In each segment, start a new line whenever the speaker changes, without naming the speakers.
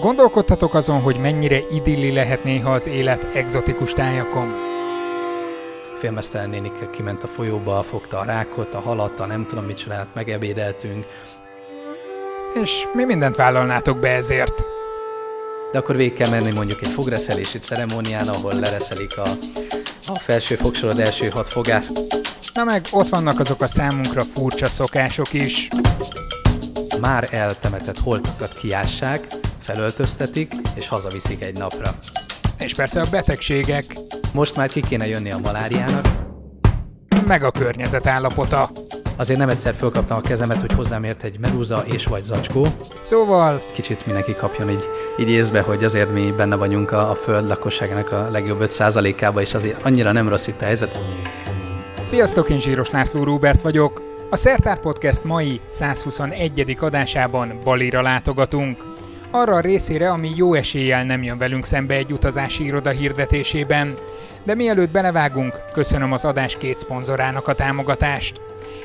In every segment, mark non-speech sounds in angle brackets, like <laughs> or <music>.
Gondolkodtatok azon, hogy mennyire idilli lehet néha az élet egzotikus tájakon.
Félmeztelen nénik kiment a folyóba, fogta a rákot, a halat, a nem tudom mit csinált, megebédeltünk.
És mi mindent vállalnátok be ezért?
De akkor végig kell menni mondjuk egy fogreszelési ceremónián, ahol lereszelik a, a felső fogsorod első hat fogát.
Na meg ott vannak azok a számunkra furcsa szokások is.
Már eltemetett holtakat kiássák, felöltöztetik és hazaviszik egy napra.
És persze a betegségek,
Most már ki kéne jönni a maláriának.
meg a környezet állapota.
Azért nem egyszer fölkaptam a kezemet, hogy hozzám ért egy merúza és vagy zacskó.
Szóval
Kicsit mindenki kapjon így, így észbe, hogy azért mi benne vagyunk a, a föld lakosságának a legjobb 5%-ába, és azért annyira nem rossz itt a helyzet.
Sziasztok, én Zsíros László Róbert vagyok. A Szertár Podcast mai 121. adásában Balira látogatunk. Arra a részére, ami jó eséllyel nem jön velünk szembe egy utazási iroda hirdetésében. De mielőtt belevágunk, köszönöm az adás két szponzorának a támogatást.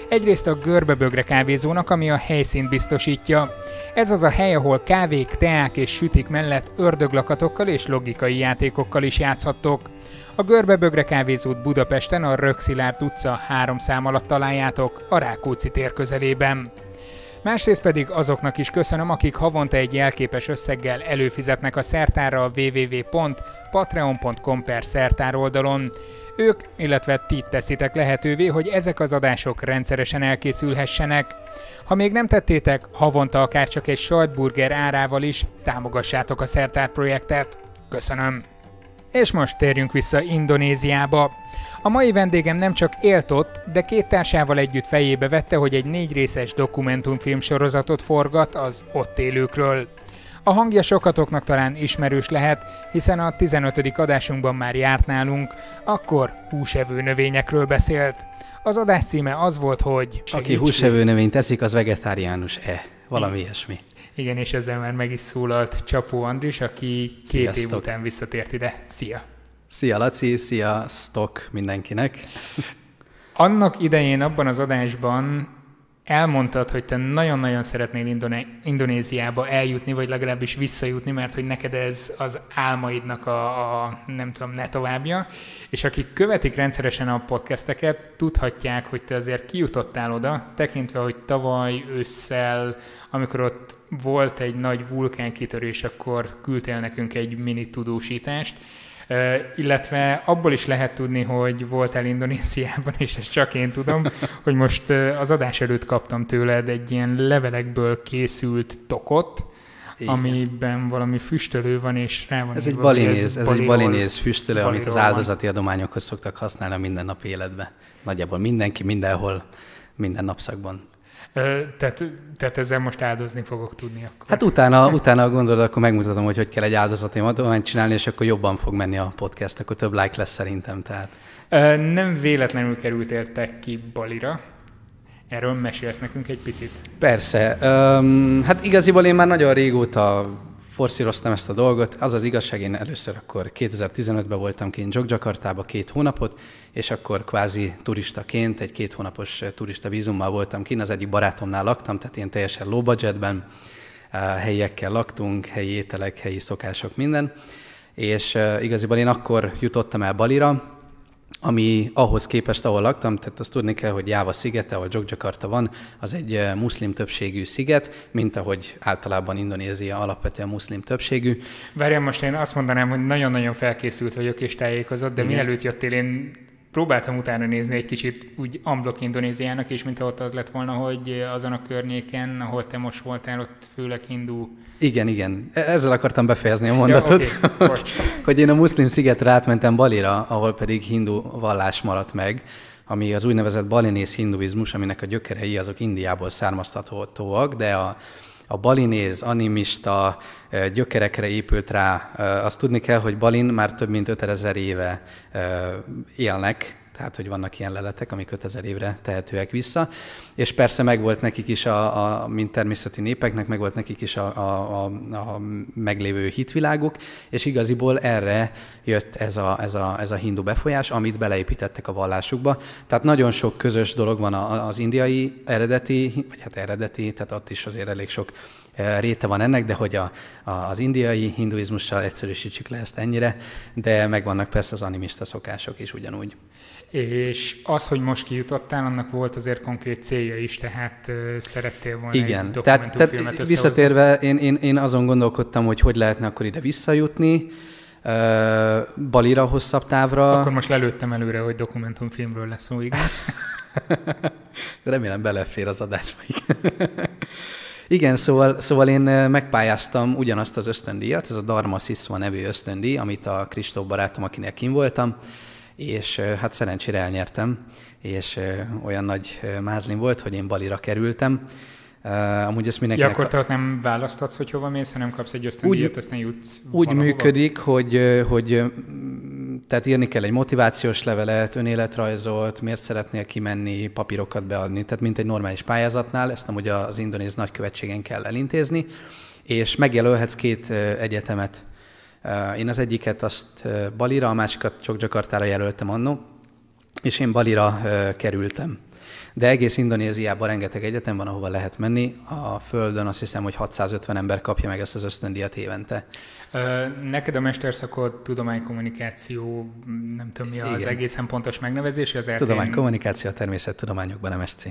Egyrészt a Görbebögre kávézónak, ami a helyszínt biztosítja. Ez az a hely, ahol kávék, teák és sütik mellett ördöglakatokkal és logikai játékokkal is játszhattok. A Görbebögre kávézót Budapesten a Rökszilárd utca három szám alatt találjátok, a Rákóczi tér közelében. Másrészt pedig azoknak is köszönöm, akik havonta egy jelképes összeggel előfizetnek a szertára a www.patreon.com per szertár oldalon. Ők, illetve ti teszitek lehetővé, hogy ezek az adások rendszeresen elkészülhessenek. Ha még nem tettétek, havonta akár csak egy sajtburger árával is támogassátok a szertár projektet. Köszönöm! És most térjünk vissza Indonéziába. A mai vendégem nem csak élt ott, de két társával együtt fejébe vette, hogy egy négy részes dokumentumfilm sorozatot forgat az ott élőkről. A hangja sokatoknak talán ismerős lehet, hiszen a 15. adásunkban már járt nálunk, akkor húsevő növényekről beszélt. Az adás címe az volt, hogy...
Aki húsevő növényt teszik, az vegetáriánus-e. Valami ilyesmi.
Igen, és ezzel már meg is szólalt Csapó Andris, aki két év
Sziasztok.
után visszatért ide. Szia!
Szia Laci, szia Stock mindenkinek.
Annak idején abban az adásban elmondtad, hogy te nagyon-nagyon szeretnél Indone- Indonéziába eljutni, vagy legalábbis visszajutni, mert hogy neked ez az álmaidnak a, a nem tudom, ne továbbja. És akik követik rendszeresen a podcasteket, tudhatják, hogy te azért kijutottál oda, tekintve, hogy tavaly ősszel, amikor ott volt egy nagy vulkánkitörés, akkor küldtél nekünk egy mini tudósítást, illetve abból is lehet tudni, hogy voltál Indonéziában, és ezt csak én tudom, <laughs> hogy most az adás előtt kaptam tőled egy ilyen levelekből készült tokot,
Igen.
amiben valami füstölő van, és rá van
Ez egy balinéz, ez egy
baliról-
balinéz füstölő, amit az
van.
áldozati adományokhoz szoktak használni a mindennapi életbe. Nagyjából mindenki, mindenhol, minden napszakban.
Tehát, tehát ezzel most áldozni fogok tudni akkor.
Hát utána, utána gondolod, akkor megmutatom, hogy hogy kell egy áldozati adományt csinálni, és akkor jobban fog menni a podcast, akkor több like lesz szerintem. Tehát.
Nem véletlenül kerültél te ki Balira. Erről mesélsz nekünk egy picit.
Persze. Um, hát igaziból én már nagyon régóta forszíroztam ezt a dolgot. Az az igazság, én először akkor 2015-ben voltam kint Jogjakartába két hónapot, és akkor kvázi turistaként, egy két hónapos eh, turista vízummal voltam kint, az egyik barátomnál laktam, tehát ilyen teljesen low budgetben, eh, helyiekkel laktunk, helyi ételek, helyi szokások, minden. És uh, igaziból én akkor jutottam el Balira, ami ahhoz képest, ahol laktam, tehát azt tudni kell, hogy Jáva szigete, ahol Jogjakarta van, az egy eh, muszlim többségű sziget, mint ahogy általában Indonézia alapvetően muszlim többségű.
Várjál, most én azt mondanám, hogy nagyon-nagyon felkészült vagyok és tájékozott, de
Igen.
mielőtt jöttél, én próbáltam utána nézni egy kicsit úgy amblok Indonéziának, és mintha ott az lett volna, hogy azon a környéken, ahol te most voltál, ott főleg hindu.
Igen, igen. E- Ezzel akartam befejezni a mondatot,
Ja, oké, <laughs> bocs.
hogy én a muszlim szigetre átmentem Balira, ahol pedig hindu vallás maradt meg, ami az úgynevezett balinész hinduizmus, aminek a gyökerei azok Indiából származtatóak, de a, a balinéz, animista gyökerekre épült rá. Azt tudni kell, hogy Balin már több mint 5000 éve élnek, tehát hogy vannak ilyen leletek, amik 5000 évre tehetőek vissza, és persze megvolt nekik is, a, a, mint természeti népeknek, megvolt nekik is a, a, a, a meglévő hitviláguk, és igaziból erre jött ez a, ez, a, ez a hindu befolyás, amit beleépítettek a vallásukba. Tehát nagyon sok közös dolog van az indiai eredeti, vagy hát eredeti, tehát ott is azért elég sok réte van ennek, de hogy a, a, az indiai hinduizmussal egyszerűsítsük le ezt ennyire, de megvannak persze az animista szokások is ugyanúgy.
És az, hogy most kijutottál, annak volt azért konkrét célja is, tehát szerettél volna
Igen, egy tehát, tehát visszatérve én, én, én azon gondolkodtam, hogy hogy lehetne akkor ide visszajutni, Balira hosszabb távra.
Akkor most lelőttem előre, hogy dokumentumfilmről lesz szó, igen. <laughs>
Remélem belefér az adás Igen, szóval, szóval én megpályáztam ugyanazt az ösztöndíjat, ez a Dharma Siswa nevű ösztöndíj, amit a Kristóf barátom, akinél kim voltam, és hát szerencsére elnyertem, és olyan nagy mázlim volt, hogy én Balira kerültem.
Uh, amúgy ezt mindenkinek... Ja, akkor te ott nem választatsz, hogy hova mész, hanem kapsz egy ösztöndíjat, aztán jutsz
Úgy valahova? működik, hogy, hogy tehát írni kell egy motivációs levelet, önéletrajzolt, miért szeretnél kimenni, papírokat beadni, tehát mint egy normális pályázatnál, ezt amúgy az indonéz nagykövetségen kell elintézni, és megjelölhetsz két egyetemet. Én az egyiket azt Balira, a másikat csak Jakartára jelöltem annó, és én Balira kerültem. De egész Indonéziában rengeteg egyetem van, ahova lehet menni. A Földön azt hiszem, hogy 650 ember kapja meg ezt az ösztöndíjat évente.
Neked a mesterszakod tudománykommunikáció, nem tudom mi az Igen. egészen pontos megnevezés. Az
Tudománykommunikáció a természettudományokban MSC.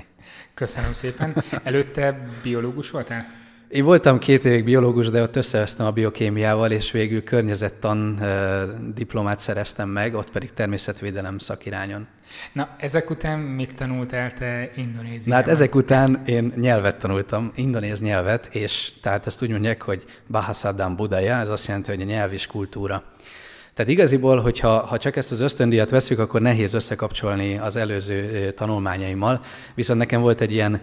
Köszönöm szépen. Előtte biológus voltál?
Én voltam két évig biológus, de ott összevesztem a biokémiával, és végül környezettan diplomát szereztem meg, ott pedig természetvédelem szakirányon.
Na, ezek után mit tanultál te Indonéziában?
Na, hát ezek után én nyelvet tanultam, indonéz nyelvet, és tehát ezt úgy mondják, hogy Bahasadam Budaya, ez azt jelenti, hogy a nyelv és kultúra. Tehát igaziból, hogyha ha csak ezt az ösztöndíjat veszük, akkor nehéz összekapcsolni az előző tanulmányaimmal, viszont nekem volt egy ilyen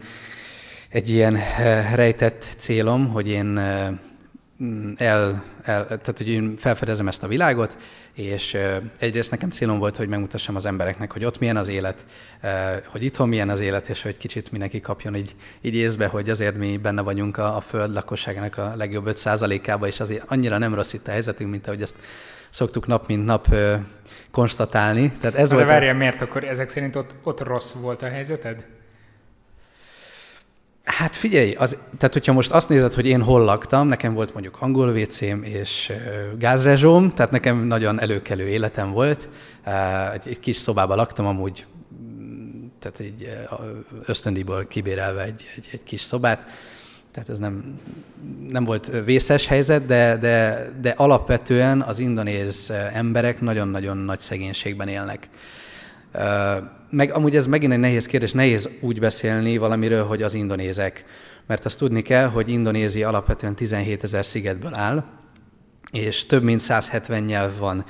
egy ilyen eh, rejtett célom, hogy én eh, el, el, tehát hogy én felfedezem ezt a világot, és eh, egyrészt nekem célom volt, hogy megmutassam az embereknek, hogy ott milyen az élet, hogy itthon milyen az élet, és hogy kicsit mindenki kapjon így, így észbe, hogy azért mi benne vagyunk a, a föld lakosságának a legjobb 5%-ába, és azért annyira nem rossz itt a helyzetünk, mint ahogy ezt szoktuk nap mint nap konstatálni.
Tehát ez De volt várjál, a... miért akkor ezek szerint ott, ott rossz volt a helyzeted?
Hát figyelj, az, tehát hogyha most azt nézed, hogy én hol laktam, nekem volt mondjuk angol vécém és gázrezsóm, tehát nekem nagyon előkelő életem volt. Egy, kis szobában laktam amúgy, tehát egy ösztöndíjból kibérelve egy, egy, egy kis szobát. Tehát ez nem, nem volt vészes helyzet, de, de, de alapvetően az indonéz emberek nagyon-nagyon nagy szegénységben élnek. Meg amúgy ez megint egy nehéz kérdés, nehéz úgy beszélni valamiről, hogy az indonézek. Mert azt tudni kell, hogy Indonézia alapvetően 17 ezer szigetből áll, és több mint 170 nyelv van.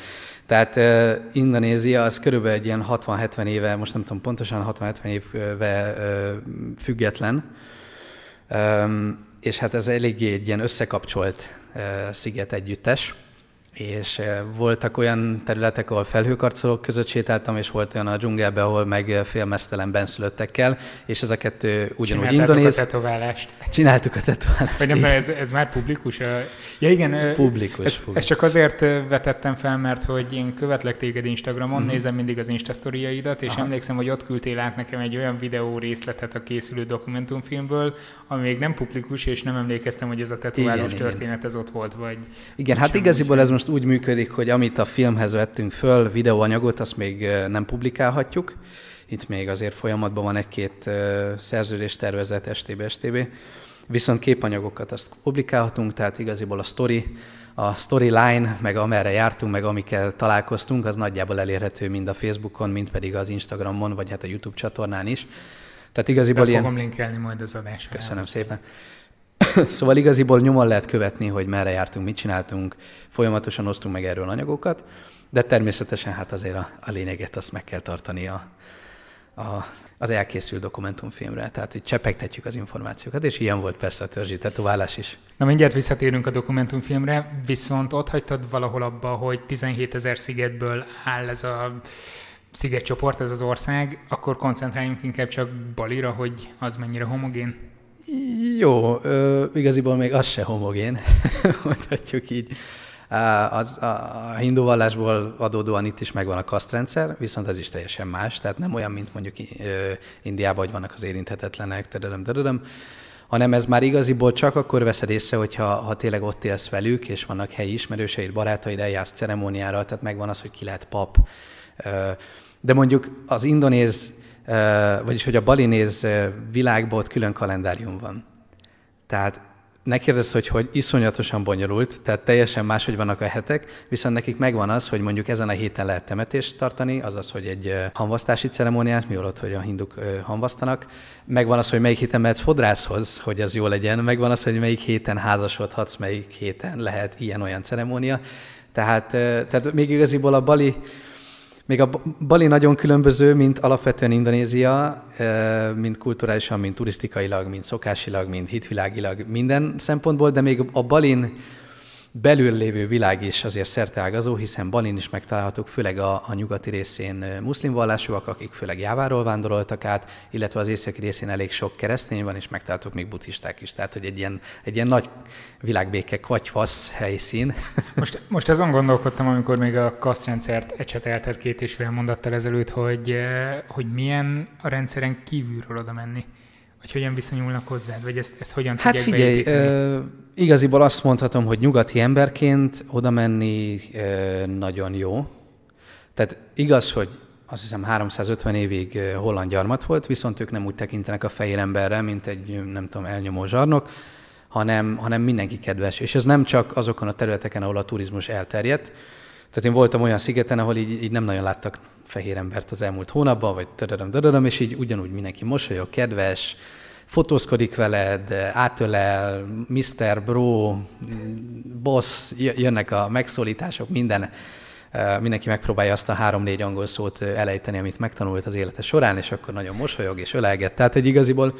Tehát uh, Indonézia az körülbelül egy ilyen 60-70 éve, most nem tudom pontosan, 60-70 éve uh, független, um, és hát ez eléggé egy ilyen összekapcsolt uh, sziget együttes és voltak olyan területek, ahol felhőkarcolók között sétáltam, és volt olyan a dzsungelben, ahol meg félmeztelen benszülöttekkel, és ez a kettő ugyanúgy indonéz.
a tetoválást.
Csináltuk a tetoválást.
Vagy nem, ez, ez már publikus? Ja igen,
publikus,
ezt,
publikus.
ezt csak azért vetettem fel, mert hogy én követlek téged Instagramon, mm-hmm. nézem mindig az Instasztoriaidat, és Aha. emlékszem, hogy ott küldtél át nekem egy olyan videó részletet a készülő dokumentumfilmből, ami még nem publikus, és nem emlékeztem, hogy ez a tetoválós igen, történet igen. ez ott volt, vagy...
Igen, hát igaziból ez most most úgy működik, hogy amit a filmhez vettünk föl, videóanyagot, azt még nem publikálhatjuk. Itt még azért folyamatban van egy-két szerződés tervezet STB, STB. Viszont képanyagokat azt publikálhatunk, tehát igaziból a story, a storyline, meg amerre jártunk, meg amikkel találkoztunk, az nagyjából elérhető mind a Facebookon, mind pedig az Instagramon, vagy hát a YouTube csatornán is.
Tehát igaziból Ezt ilyen... fogom linkelni majd az adásra.
Köszönöm szépen. <coughs> szóval igaziból nyomon lehet követni, hogy merre jártunk, mit csináltunk, folyamatosan osztunk meg erről anyagokat, de természetesen hát azért a, a lényeget azt meg kell tartani a, a, az elkészült dokumentumfilmre. Tehát, hogy csepegtetjük az információkat, és ilyen volt persze a törzsi tetoválás is.
Na mindjárt visszatérünk a dokumentumfilmre, viszont ott hagytad valahol abba, hogy 17 ezer szigetből áll ez a szigetcsoport, ez az ország, akkor koncentráljunk inkább csak Balira, hogy az mennyire homogén.
Jó, ö, igaziból még az se homogén, <laughs> mondhatjuk így. Az, a, hindu vallásból adódóan itt is megvan a kasztrendszer, viszont ez is teljesen más, tehát nem olyan, mint mondjuk Indiában, hogy vannak az érinthetetlenek, törödöm, törödöm, hanem ez már igaziból csak akkor veszed észre, hogyha ha tényleg ott élsz velük, és vannak helyi ismerőseid, barátaid, eljársz ceremóniára, tehát megvan az, hogy ki lehet pap. De mondjuk az indonéz, vagyis hogy a balinéz világból ott külön kalendárium van. Tehát ne kérdezz, hogy hogy iszonyatosan bonyolult, tehát teljesen máshogy vannak a hetek, viszont nekik megvan az, hogy mondjuk ezen a héten lehet temetést tartani, azaz, hogy egy hamvasztási ceremóniát, mi ott, hogy a hinduk hamvasztanak. Megvan az, hogy melyik héten mehetsz fodrászhoz, hogy az jó legyen. Megvan az, hogy melyik héten házasodhatsz, melyik héten lehet ilyen-olyan ceremónia. Tehát, tehát még igaziból a bali még a Bali nagyon különböző, mint alapvetően Indonézia, mint kulturálisan, mint turisztikailag, mint szokásilag, mint hitvilágilag, minden szempontból, de még a Balin belül lévő világ is azért szerteágazó, hiszen Balin is megtalálhatók, főleg a, a nyugati részén muszlim vallásúak, akik főleg Jáváról vándoroltak át, illetve az északi részén elég sok keresztény van, és megtalálhatók még buddhisták is. Tehát, hogy egy ilyen, egy ilyen nagy világbéke kvagyfasz helyszín. <laughs>
Most, most azon gondolkodtam, amikor még a kasztrendszert ecsetelted két és fél mondattal ezelőtt, hogy, hogy milyen a rendszeren kívülről oda menni. Vagy hogyan viszonyulnak hozzád, vagy ezt, ezt hogyan
Hát figyelj, ö, igaziból azt mondhatom, hogy nyugati emberként oda menni ö, nagyon jó. Tehát igaz, hogy azt hiszem 350 évig holland gyarmat volt, viszont ők nem úgy tekintenek a fehér emberre, mint egy, nem tudom, elnyomó zsarnok, hanem, hanem mindenki kedves. És ez nem csak azokon a területeken, ahol a turizmus elterjedt. Tehát én voltam olyan szigeten, ahol így, így nem nagyon láttak fehér embert az elmúlt hónapban, vagy tödöröm, tödöröm, és így ugyanúgy mindenki mosolyog, kedves, fotózkodik veled, átölel, Mr. Bro, boss, jönnek a megszólítások, minden, mindenki megpróbálja azt a három-négy angol szót elejteni, amit megtanult az élete során, és akkor nagyon mosolyog és ölelget. Tehát egy igaziból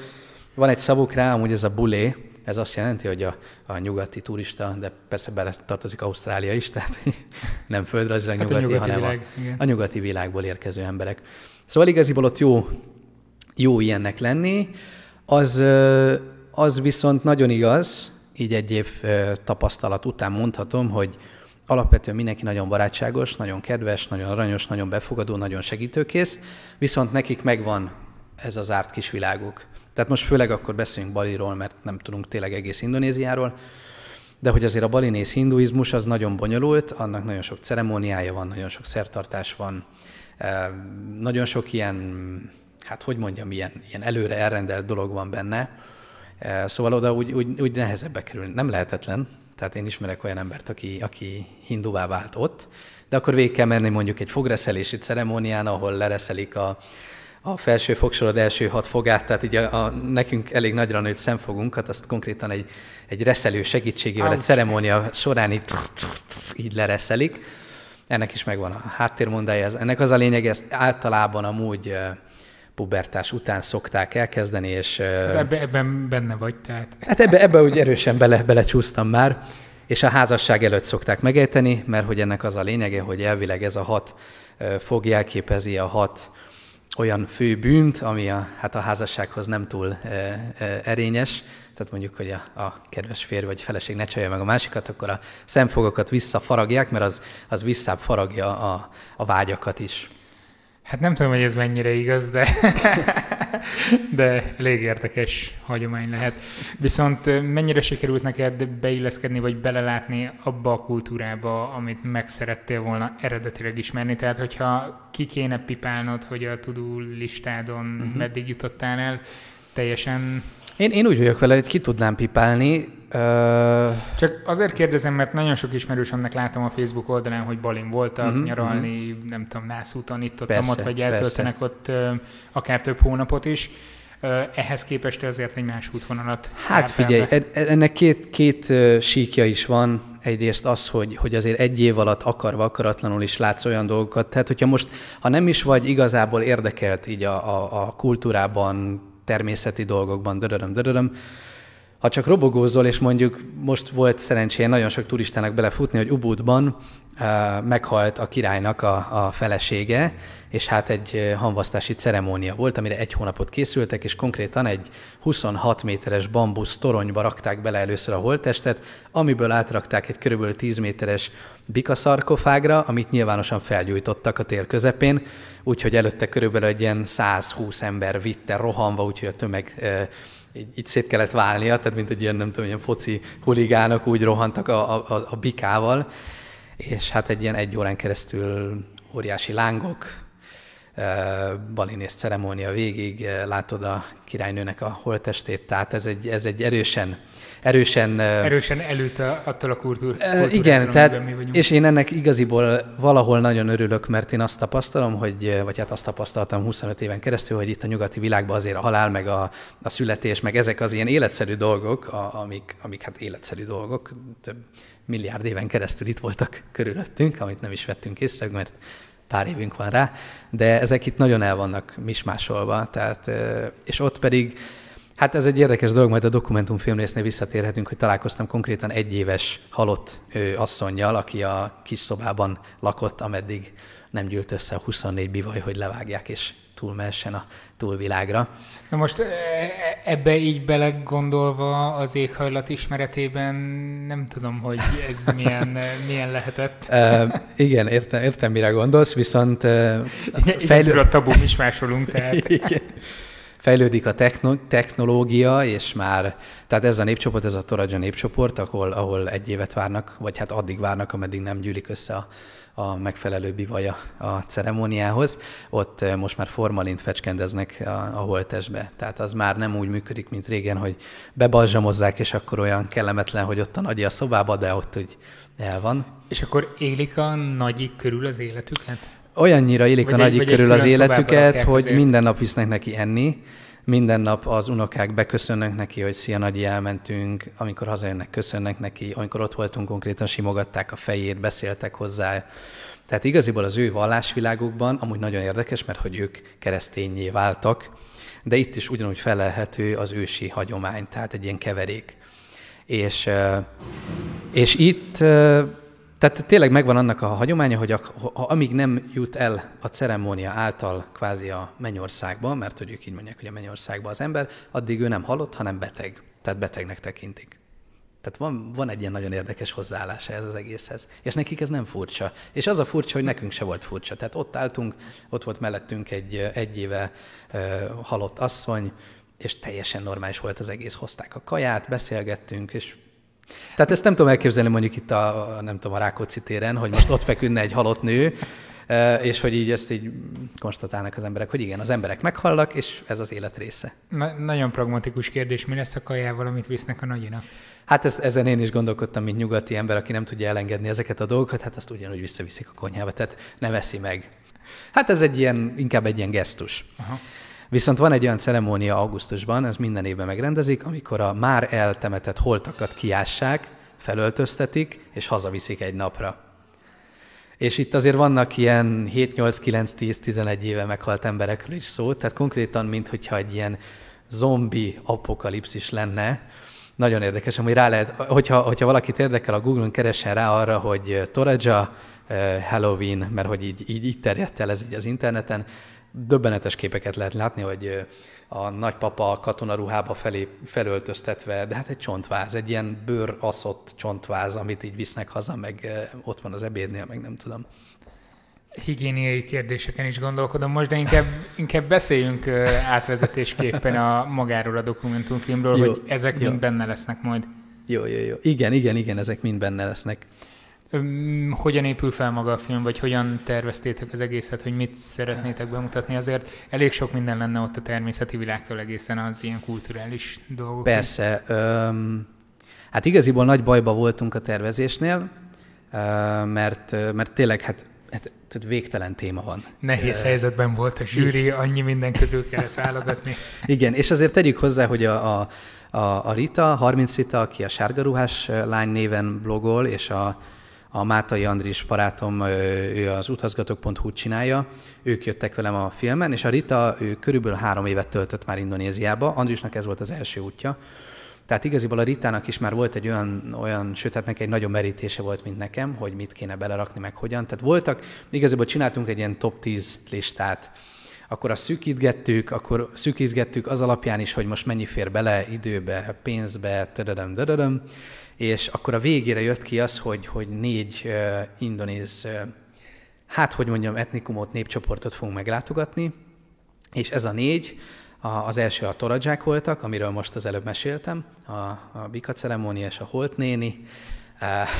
van egy szavuk rá, amúgy ez a bulé, ez azt jelenti, hogy a, a nyugati turista, de persze bele tartozik Ausztrália is, tehát <laughs> nem földrajzilag hát nyugati, a nyugati hanem világ, a, a nyugati világból érkező emberek. Szóval igaziból ott jó, jó ilyennek lenni. Az, az viszont nagyon igaz, így egy év tapasztalat után mondhatom, hogy alapvetően mindenki nagyon barátságos, nagyon kedves, nagyon aranyos, nagyon befogadó, nagyon segítőkész, viszont nekik megvan ez az árt kis világuk. Tehát most főleg akkor beszélünk Baliról, mert nem tudunk tényleg egész Indonéziáról, de hogy azért a balinész hinduizmus az nagyon bonyolult, annak nagyon sok ceremóniája van, nagyon sok szertartás van, nagyon sok ilyen, hát hogy mondjam, ilyen, ilyen előre elrendelt dolog van benne, szóval oda úgy, úgy, úgy nehezebbe kerül. Nem lehetetlen, tehát én ismerek olyan embert, aki, aki hinduvá vált ott, de akkor végig kell menni mondjuk egy fogreszelési ceremónián, ahol lereszelik a, a felső fogsorod első hat fogát, tehát így a, a, nekünk elég nagyra nőtt szemfogunkat, azt konkrétan egy, egy reszelő segítségével, Ouch. egy ceremónia során így, így lereszelik. Ennek is megvan a háttérmondája. Ennek az a lényeg, ezt általában amúgy pubertás után szokták elkezdeni, és...
Ebbe, ebben benne vagy, tehát...
Hát ebbe, ebbe úgy erősen bele, belecsúsztam már, és a házasság előtt szokták megejteni, mert hogy ennek az a lényege, hogy elvileg ez a hat fog jelképezi a hat olyan fő bűnt, ami a, hát a házassághoz nem túl e, e, erényes, tehát mondjuk, hogy a, a kedves férj vagy feleség ne csalja meg a másikat, akkor a szemfogokat visszafaragják, mert az, az visszább faragja a, a vágyakat is.
Hát nem tudom, hogy ez mennyire igaz, de, <laughs> de elég érdekes hagyomány lehet. Viszont mennyire sikerült neked beilleszkedni, vagy belelátni abba a kultúrába, amit meg szerettél volna eredetileg ismerni? Tehát, hogyha ki kéne pipálnod, hogy a tudó listádon uh-huh. meddig jutottál el, teljesen
én, én úgy vagyok vele, hogy ki tudnám pipálni. Uh...
Csak azért kérdezem, mert nagyon sok ismerősömnek látom a Facebook oldalán, hogy Balin voltak, uh-huh, nyaralni, uh-huh. nem tudom, nászúton, itt ott, persze, ott, vagy eltöltenek persze. ott uh, akár több hónapot is. Ehhez képest azért egy más útvonalat.
Hát figyelj, e, e, ennek két, két síkja is van. Egyrészt az, hogy, hogy azért egy év alatt akarva, akaratlanul is látsz olyan dolgokat. Tehát, hogyha most, ha nem is vagy igazából érdekelt így a, a, a kultúrában, természeti dolgokban, döröröm, döröröm. Ha csak robogózol, és mondjuk most volt szerencsén nagyon sok turistának belefutni, hogy Ubudban uh, meghalt a királynak a, a felesége, és hát egy hamvasztási ceremónia volt, amire egy hónapot készültek, és konkrétan egy 26 méteres bambusz toronyba rakták bele először a holttestet, amiből átrakták egy körülbelül 10 méteres bikaszarkofágra, amit nyilvánosan felgyújtottak a tér közepén, úgyhogy előtte körülbelül egy ilyen 120 ember vitte rohanva, úgyhogy a tömeg így, így szét kellett válnia, tehát mint egy ilyen, nem tudom, ilyen foci huligánok úgy rohantak a, a, a bikával, és hát egy ilyen egy órán keresztül óriási lángok, balinész ceremónia végig, látod a királynőnek a holtestét, tehát ez egy, ez egy erősen erősen...
Erősen előtt attól a kultúr,
Igen, tehát, és én ennek igaziból valahol nagyon örülök, mert én azt tapasztalom, hogy, vagy hát azt tapasztaltam 25 éven keresztül, hogy itt a nyugati világban azért a halál, meg a, a születés, meg ezek az ilyen életszerű dolgok, a, amik, amik hát életszerű dolgok, több milliárd éven keresztül itt voltak körülöttünk, amit nem is vettünk észre, mert pár évünk van rá, de ezek itt nagyon el vannak mismásolva, tehát, és ott pedig Hát ez egy érdekes dolog, majd a dokumentumfilm résznél visszatérhetünk, hogy találkoztam konkrétan egy éves halott ő, asszonynal, aki a kis szobában lakott, ameddig nem gyűlt össze a 24 bivaj, hogy levágják és túlmessen a túlvilágra.
Na most e, ebbe így belegondolva az éghajlat ismeretében nem tudom, hogy ez milyen, milyen lehetett.
Uh, igen, értem, értem, mire gondolsz, viszont... Uh,
fejlő... Igen, a tabu is másolunk, tehát... igen
fejlődik a techno- technológia, és már, tehát ez a népcsoport, ez a Toraja népcsoport, ahol, ahol egy évet várnak, vagy hát addig várnak, ameddig nem gyűlik össze a, a megfelelő bivaja a ceremóniához. Ott eh, most már formalint fecskendeznek a, a holtesbe. Tehát az már nem úgy működik, mint régen, hogy bebalzsamozzák, és akkor olyan kellemetlen, hogy ott a nagyi a szobába, de ott úgy el van.
És akkor élik a nagyik körül az életüket?
Olyannyira élik vagy a nagyik körül az életüket, hogy azért. minden nap visznek neki enni, minden nap az unokák beköszönnek neki, hogy szia nagyi, elmentünk, amikor hazajönnek, köszönnek neki, amikor ott voltunk, konkrétan simogatták a fejét, beszéltek hozzá. Tehát igaziból az ő vallásvilágukban amúgy nagyon érdekes, mert hogy ők keresztényé váltak, de itt is ugyanúgy felelhető az ősi hagyomány, tehát egy ilyen keverék. És, és itt tehát tényleg megvan annak a hagyománya, hogy a, ha, amíg nem jut el a ceremónia által kvázi a mennyországba, mert hogy ők így mondják, hogy a mennyországba az ember, addig ő nem halott, hanem beteg. Tehát betegnek tekintik. Tehát van, van egy ilyen nagyon érdekes hozzáállása ez az egészhez. És nekik ez nem furcsa. És az a furcsa, hogy nekünk se volt furcsa. Tehát ott álltunk, ott volt mellettünk egy egy éve uh, halott asszony, és teljesen normális volt az egész. Hozták a kaját, beszélgettünk, és tehát ezt nem tudom elképzelni mondjuk itt a, nem tudom, a Rákóczi téren, hogy most ott feküdne egy halott nő, e, és hogy így ezt így konstatálnak az emberek, hogy igen, az emberek meghallak, és ez az élet része.
Na, nagyon pragmatikus kérdés, mi lesz a kajával, amit visznek a nagyinak?
Hát ez, ezen én is gondolkodtam, mint nyugati ember, aki nem tudja elengedni ezeket a dolgokat, hát azt ugyanúgy visszaviszik a konyhába, tehát ne veszi meg. Hát ez egy ilyen, inkább egy ilyen gesztus. Aha. Viszont van egy olyan ceremónia augusztusban, ez minden évben megrendezik, amikor a már eltemetett holtakat kiássák, felöltöztetik, és hazaviszik egy napra. És itt azért vannak ilyen 7, 8, 9, 10, 11 éve meghalt emberekről is szó, tehát konkrétan, mint hogyha egy ilyen zombi apokalipszis lenne, nagyon érdekes, hogy rá lehet, hogyha, hogyha valakit érdekel, a Google-on keressen rá arra, hogy Toraja, eh, Halloween, mert hogy így, így, így terjedt el ez így az interneten, döbbenetes képeket lehet látni, hogy a nagypapa katonaruhába felé felöltöztetve, de hát egy csontváz, egy ilyen bőr aszott csontváz, amit így visznek haza, meg ott van az ebédnél, meg nem tudom.
Higiéniai kérdéseken is gondolkodom most, de inkább, inkább beszéljünk átvezetésképpen a magáról a dokumentumfilmről, jó, hogy ezek jó. mind benne lesznek majd.
Jó, jó, jó. Igen, igen, igen, ezek mind benne lesznek.
Hogyan épül fel maga a film, vagy hogyan terveztétek az egészet, hogy mit szeretnétek bemutatni? Azért elég sok minden lenne ott a természeti világtól egészen az ilyen kulturális dolgok.
Persze. Öm, hát igaziból nagy bajba voltunk a tervezésnél, mert, mert tényleg hát hát, végtelen téma van.
Nehéz helyzetben volt a zsűri, annyi minden közül kellett válogatni. <laughs>
Igen, és azért tegyük hozzá, hogy a, a, a, a Rita, 30 Rita, aki a sárgaruhás lány néven blogol, és a, a Mátai Andris barátom, ő az utazgatók.hu csinálja, ők jöttek velem a filmen, és a Rita, ő körülbelül három évet töltött már Indonéziába, Andrisnak ez volt az első útja, tehát igaziból a Ritának is már volt egy olyan, olyan sőt, hát neki egy nagyon merítése volt, mint nekem, hogy mit kéne belerakni, meg hogyan. Tehát voltak, igaziból csináltunk egy ilyen top 10 listát, akkor azt szűkítgettük, akkor szűkítgettük az alapján is, hogy most mennyi fér bele időbe, pénzbe, tadadam, tadadam, és akkor a végére jött ki az, hogy, hogy négy uh, indonéz uh, hát hogy mondjam, etnikumot, népcsoportot fogunk meglátogatni, és ez a négy, a, az első a toradzsák voltak, amiről most az előbb meséltem, a, a bika ceremónia és a holt néni. <laughs>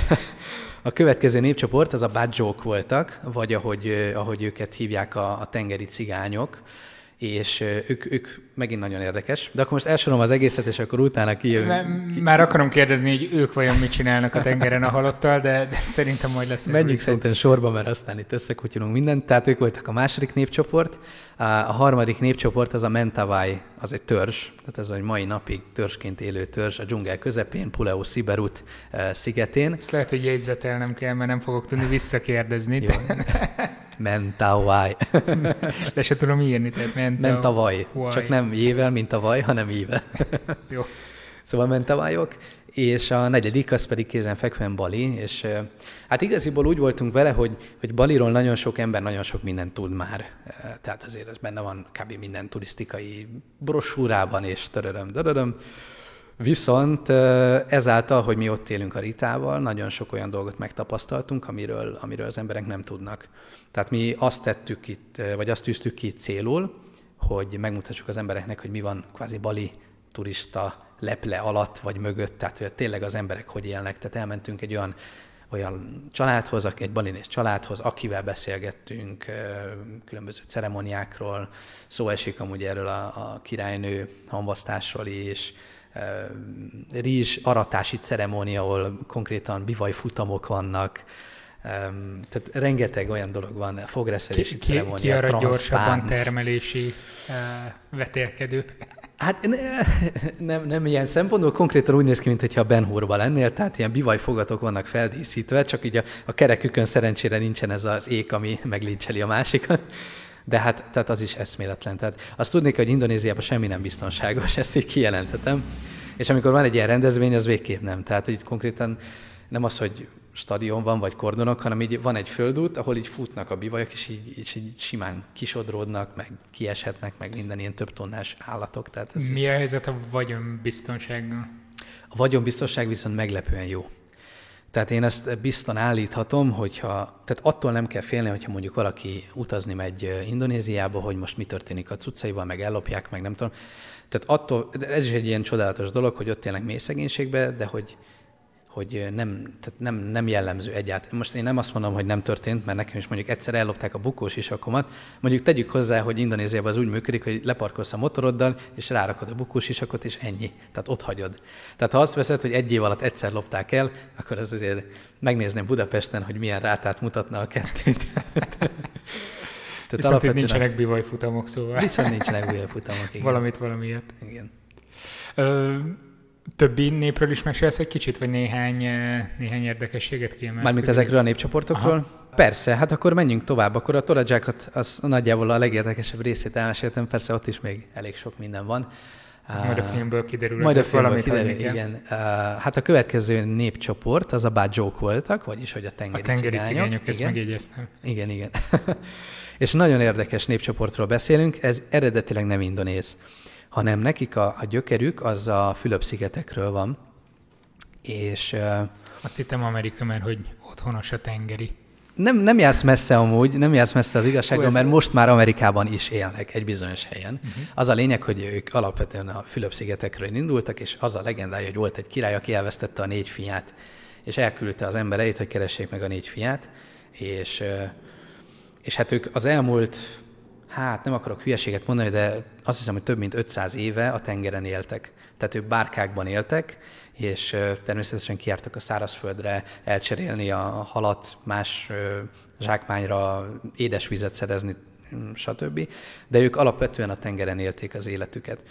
A következő népcsoport az a badzsók voltak, vagy ahogy, ahogy őket hívják a, a tengeri cigányok, és ők, ők megint nagyon érdekes. De akkor most elsorom az egészet, és akkor utána kijövünk.
Már akarom kérdezni, hogy ők vajon mit csinálnak a tengeren a halottal, de, de szerintem majd lesz.
Menjünk szerintem sorba, mert aztán itt összekutyulunk mindent. Tehát ők voltak a második népcsoport. A harmadik népcsoport az a Mentavai, az egy törzs, tehát ez a mai napig törzsként élő törzs a dzsungel közepén, Puleo Siberut szigetén.
Ezt lehet, hogy jegyzetelnem kell, mert nem fogok tudni visszakérdezni. De...
Mentawai. <laughs>
Le se tudom írni, tehát
Mentawai. Csak nem jével, mint a vaj, hanem íve. <laughs>
Jó.
Szóval mentawaiok, és a negyedik az pedig kézenfekvően Bali, és hát igaziból úgy voltunk vele, hogy, hogy Baliról nagyon sok ember nagyon sok mindent tud már. Tehát azért ez benne van kb. minden turisztikai brosúrában, és töröröm, töröröm. Viszont ezáltal, hogy mi ott élünk a Ritával, nagyon sok olyan dolgot megtapasztaltunk, amiről, amiről az emberek nem tudnak. Tehát mi azt tettük itt, vagy azt tűztük ki célul, hogy megmutassuk az embereknek, hogy mi van kvázi Bali turista leple alatt vagy mögött, tehát hogy tényleg az emberek hogy élnek. Tehát elmentünk egy olyan, olyan családhoz, egy balinész családhoz, akivel beszélgettünk különböző ceremoniákról, szó esik amúgy erről a, a királynő hamvasztásról is, rizs aratási ceremónia, ahol konkrétan bivaj futamok vannak, tehát rengeteg olyan dolog van, fogreszelési ki, ceremónia,
ki, ki arra gyorsabban termelési uh, vetélkedő?
Hát ne, <laughs> nem, nem ilyen szempontból, konkrétan úgy néz ki, mintha Ben Hurba lennél, tehát ilyen bivajfogatok vannak feldíszítve, csak így a, a kerekükön szerencsére nincsen ez az ék, ami meglincseli a másikat. De hát tehát az is eszméletlen. Tehát azt tudnék, hogy Indonéziában semmi nem biztonságos, <laughs> ezt így kijelenthetem. És amikor van egy ilyen rendezvény, az végképp nem. Tehát így konkrétan nem az, hogy stadion van, vagy kordonok, hanem így van egy földút, ahol így futnak a bivajok, és így, és így simán kisodródnak, meg kieshetnek, meg minden ilyen több tonnás állatok. Tehát
ez Mi a helyzet a vagyonbiztonsággal?
A vagyonbiztonság viszont meglepően jó. Tehát én ezt bizton állíthatom, hogyha, tehát attól nem kell félni, hogyha mondjuk valaki utazni megy Indonéziába, hogy most mi történik a cuccaival, meg ellopják, meg nem tudom. Tehát attól, ez is egy ilyen csodálatos dolog, hogy ott élnek mély szegénységbe, de hogy, hogy nem, tehát nem, nem jellemző egyáltalán. Most én nem azt mondom, hogy nem történt, mert nekem is mondjuk egyszer ellopták a bukós isakomat. Mondjuk tegyük hozzá, hogy Indonéziában az úgy működik, hogy leparkolsz a motoroddal, és rárakod a bukós isakot, és ennyi. Tehát ott hagyod. Tehát ha azt veszed, hogy egy év alatt egyszer lopták el, akkor az azért megnézném Budapesten, hogy milyen rátát mutatna a kettőt. <laughs>
Tehát Viszont itt nincsenek bivajfutamok, szóval.
Viszont nincsenek bivajfutamok, igen.
Valamit valamiért.
Igen.
Ö, többi népről is mesélsz egy kicsit, vagy néhány, eh, néhány érdekességet kiemelsz?
Mármint ezekről a népcsoportokról? Aha. Persze, hát akkor menjünk tovább. Akkor a toradzsákat, az nagyjából a legérdekesebb részét elmeséltem, persze ott is még elég sok minden van.
Majd a filmből kiderül,
Majd a filmből valamit kiderül, igen. Uh, hát a következő népcsoport az a bádzsók voltak, vagyis hogy a tengeri,
a tengeri
cigányok.
cigányok. ezt megjegyeztem.
Igen, igen. <laughs> És nagyon érdekes népcsoportról beszélünk, ez eredetileg nem indonéz hanem nekik a, a gyökerük az a Fülöp-szigetekről van. És,
Azt hittem Amerika, mert hogy otthonos a tengeri.
Nem, nem jársz messze amúgy, nem jársz messze az igazságról, mert most már Amerikában is élnek egy bizonyos helyen. Uh-huh. Az a lényeg, hogy ők alapvetően a Fülöp-szigetekről indultak, és az a legendája, hogy volt egy király, aki elvesztette a négy fiát, és elküldte az embereit, hogy keressék meg a négy fiát, és, és hát ők az elmúlt hát nem akarok hülyeséget mondani, de azt hiszem, hogy több mint 500 éve a tengeren éltek. Tehát ők bárkákban éltek, és természetesen kiártak a szárazföldre elcserélni a halat, más zsákmányra édesvizet szerezni, stb. De ők alapvetően a tengeren élték az életüket.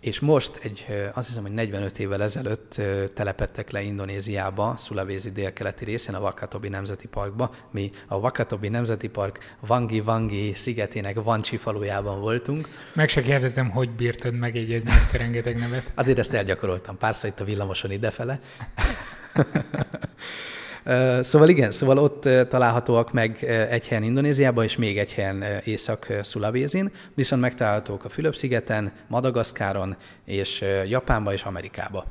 És most egy, azt hiszem, hogy 45 évvel ezelőtt telepettek le Indonéziába, Sulawesi délkeleti részén, a Wakatobi Nemzeti Parkba. Mi a Wakatobi Nemzeti Park Vangi Vangi szigetének Vancsi falujában voltunk.
Meg se kérdezem, hogy bírtad megjegyezni ezt a rengeteg nevet.
Azért ezt elgyakoroltam, párszor itt a villamoson idefele. <laughs> Szóval igen, szóval ott találhatóak meg egy helyen Indonéziában, és még egy helyen Észak-Szulavézin, viszont megtalálhatók a Fülöp-szigeten, Madagaszkáron, és Japánban és Amerikában.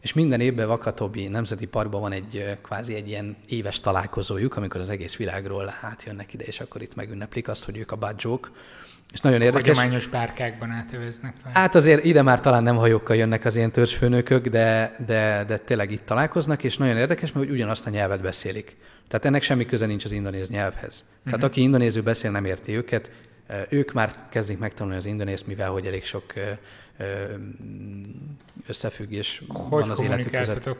És minden évben Vakatobi Nemzeti Parkban van egy kvázi egy ilyen éves találkozójuk, amikor az egész világról átjönnek ide, és akkor itt megünneplik azt, hogy ők a badzsók. És nagyon érdekes.
Hagyományos párkákban átöveznek.
Hát azért ide már talán nem hajókkal jönnek az ilyen törzsfőnökök, de, de, de tényleg itt találkoznak, és nagyon érdekes, mert ugyanazt a nyelvet beszélik. Tehát ennek semmi köze nincs az indonéz nyelvhez. Uh-huh. Tehát aki indonézül beszél, nem érti őket. Ők már kezdik megtanulni az indonészt, mivel hogy elég sok összefüggés
hogy van az életük között.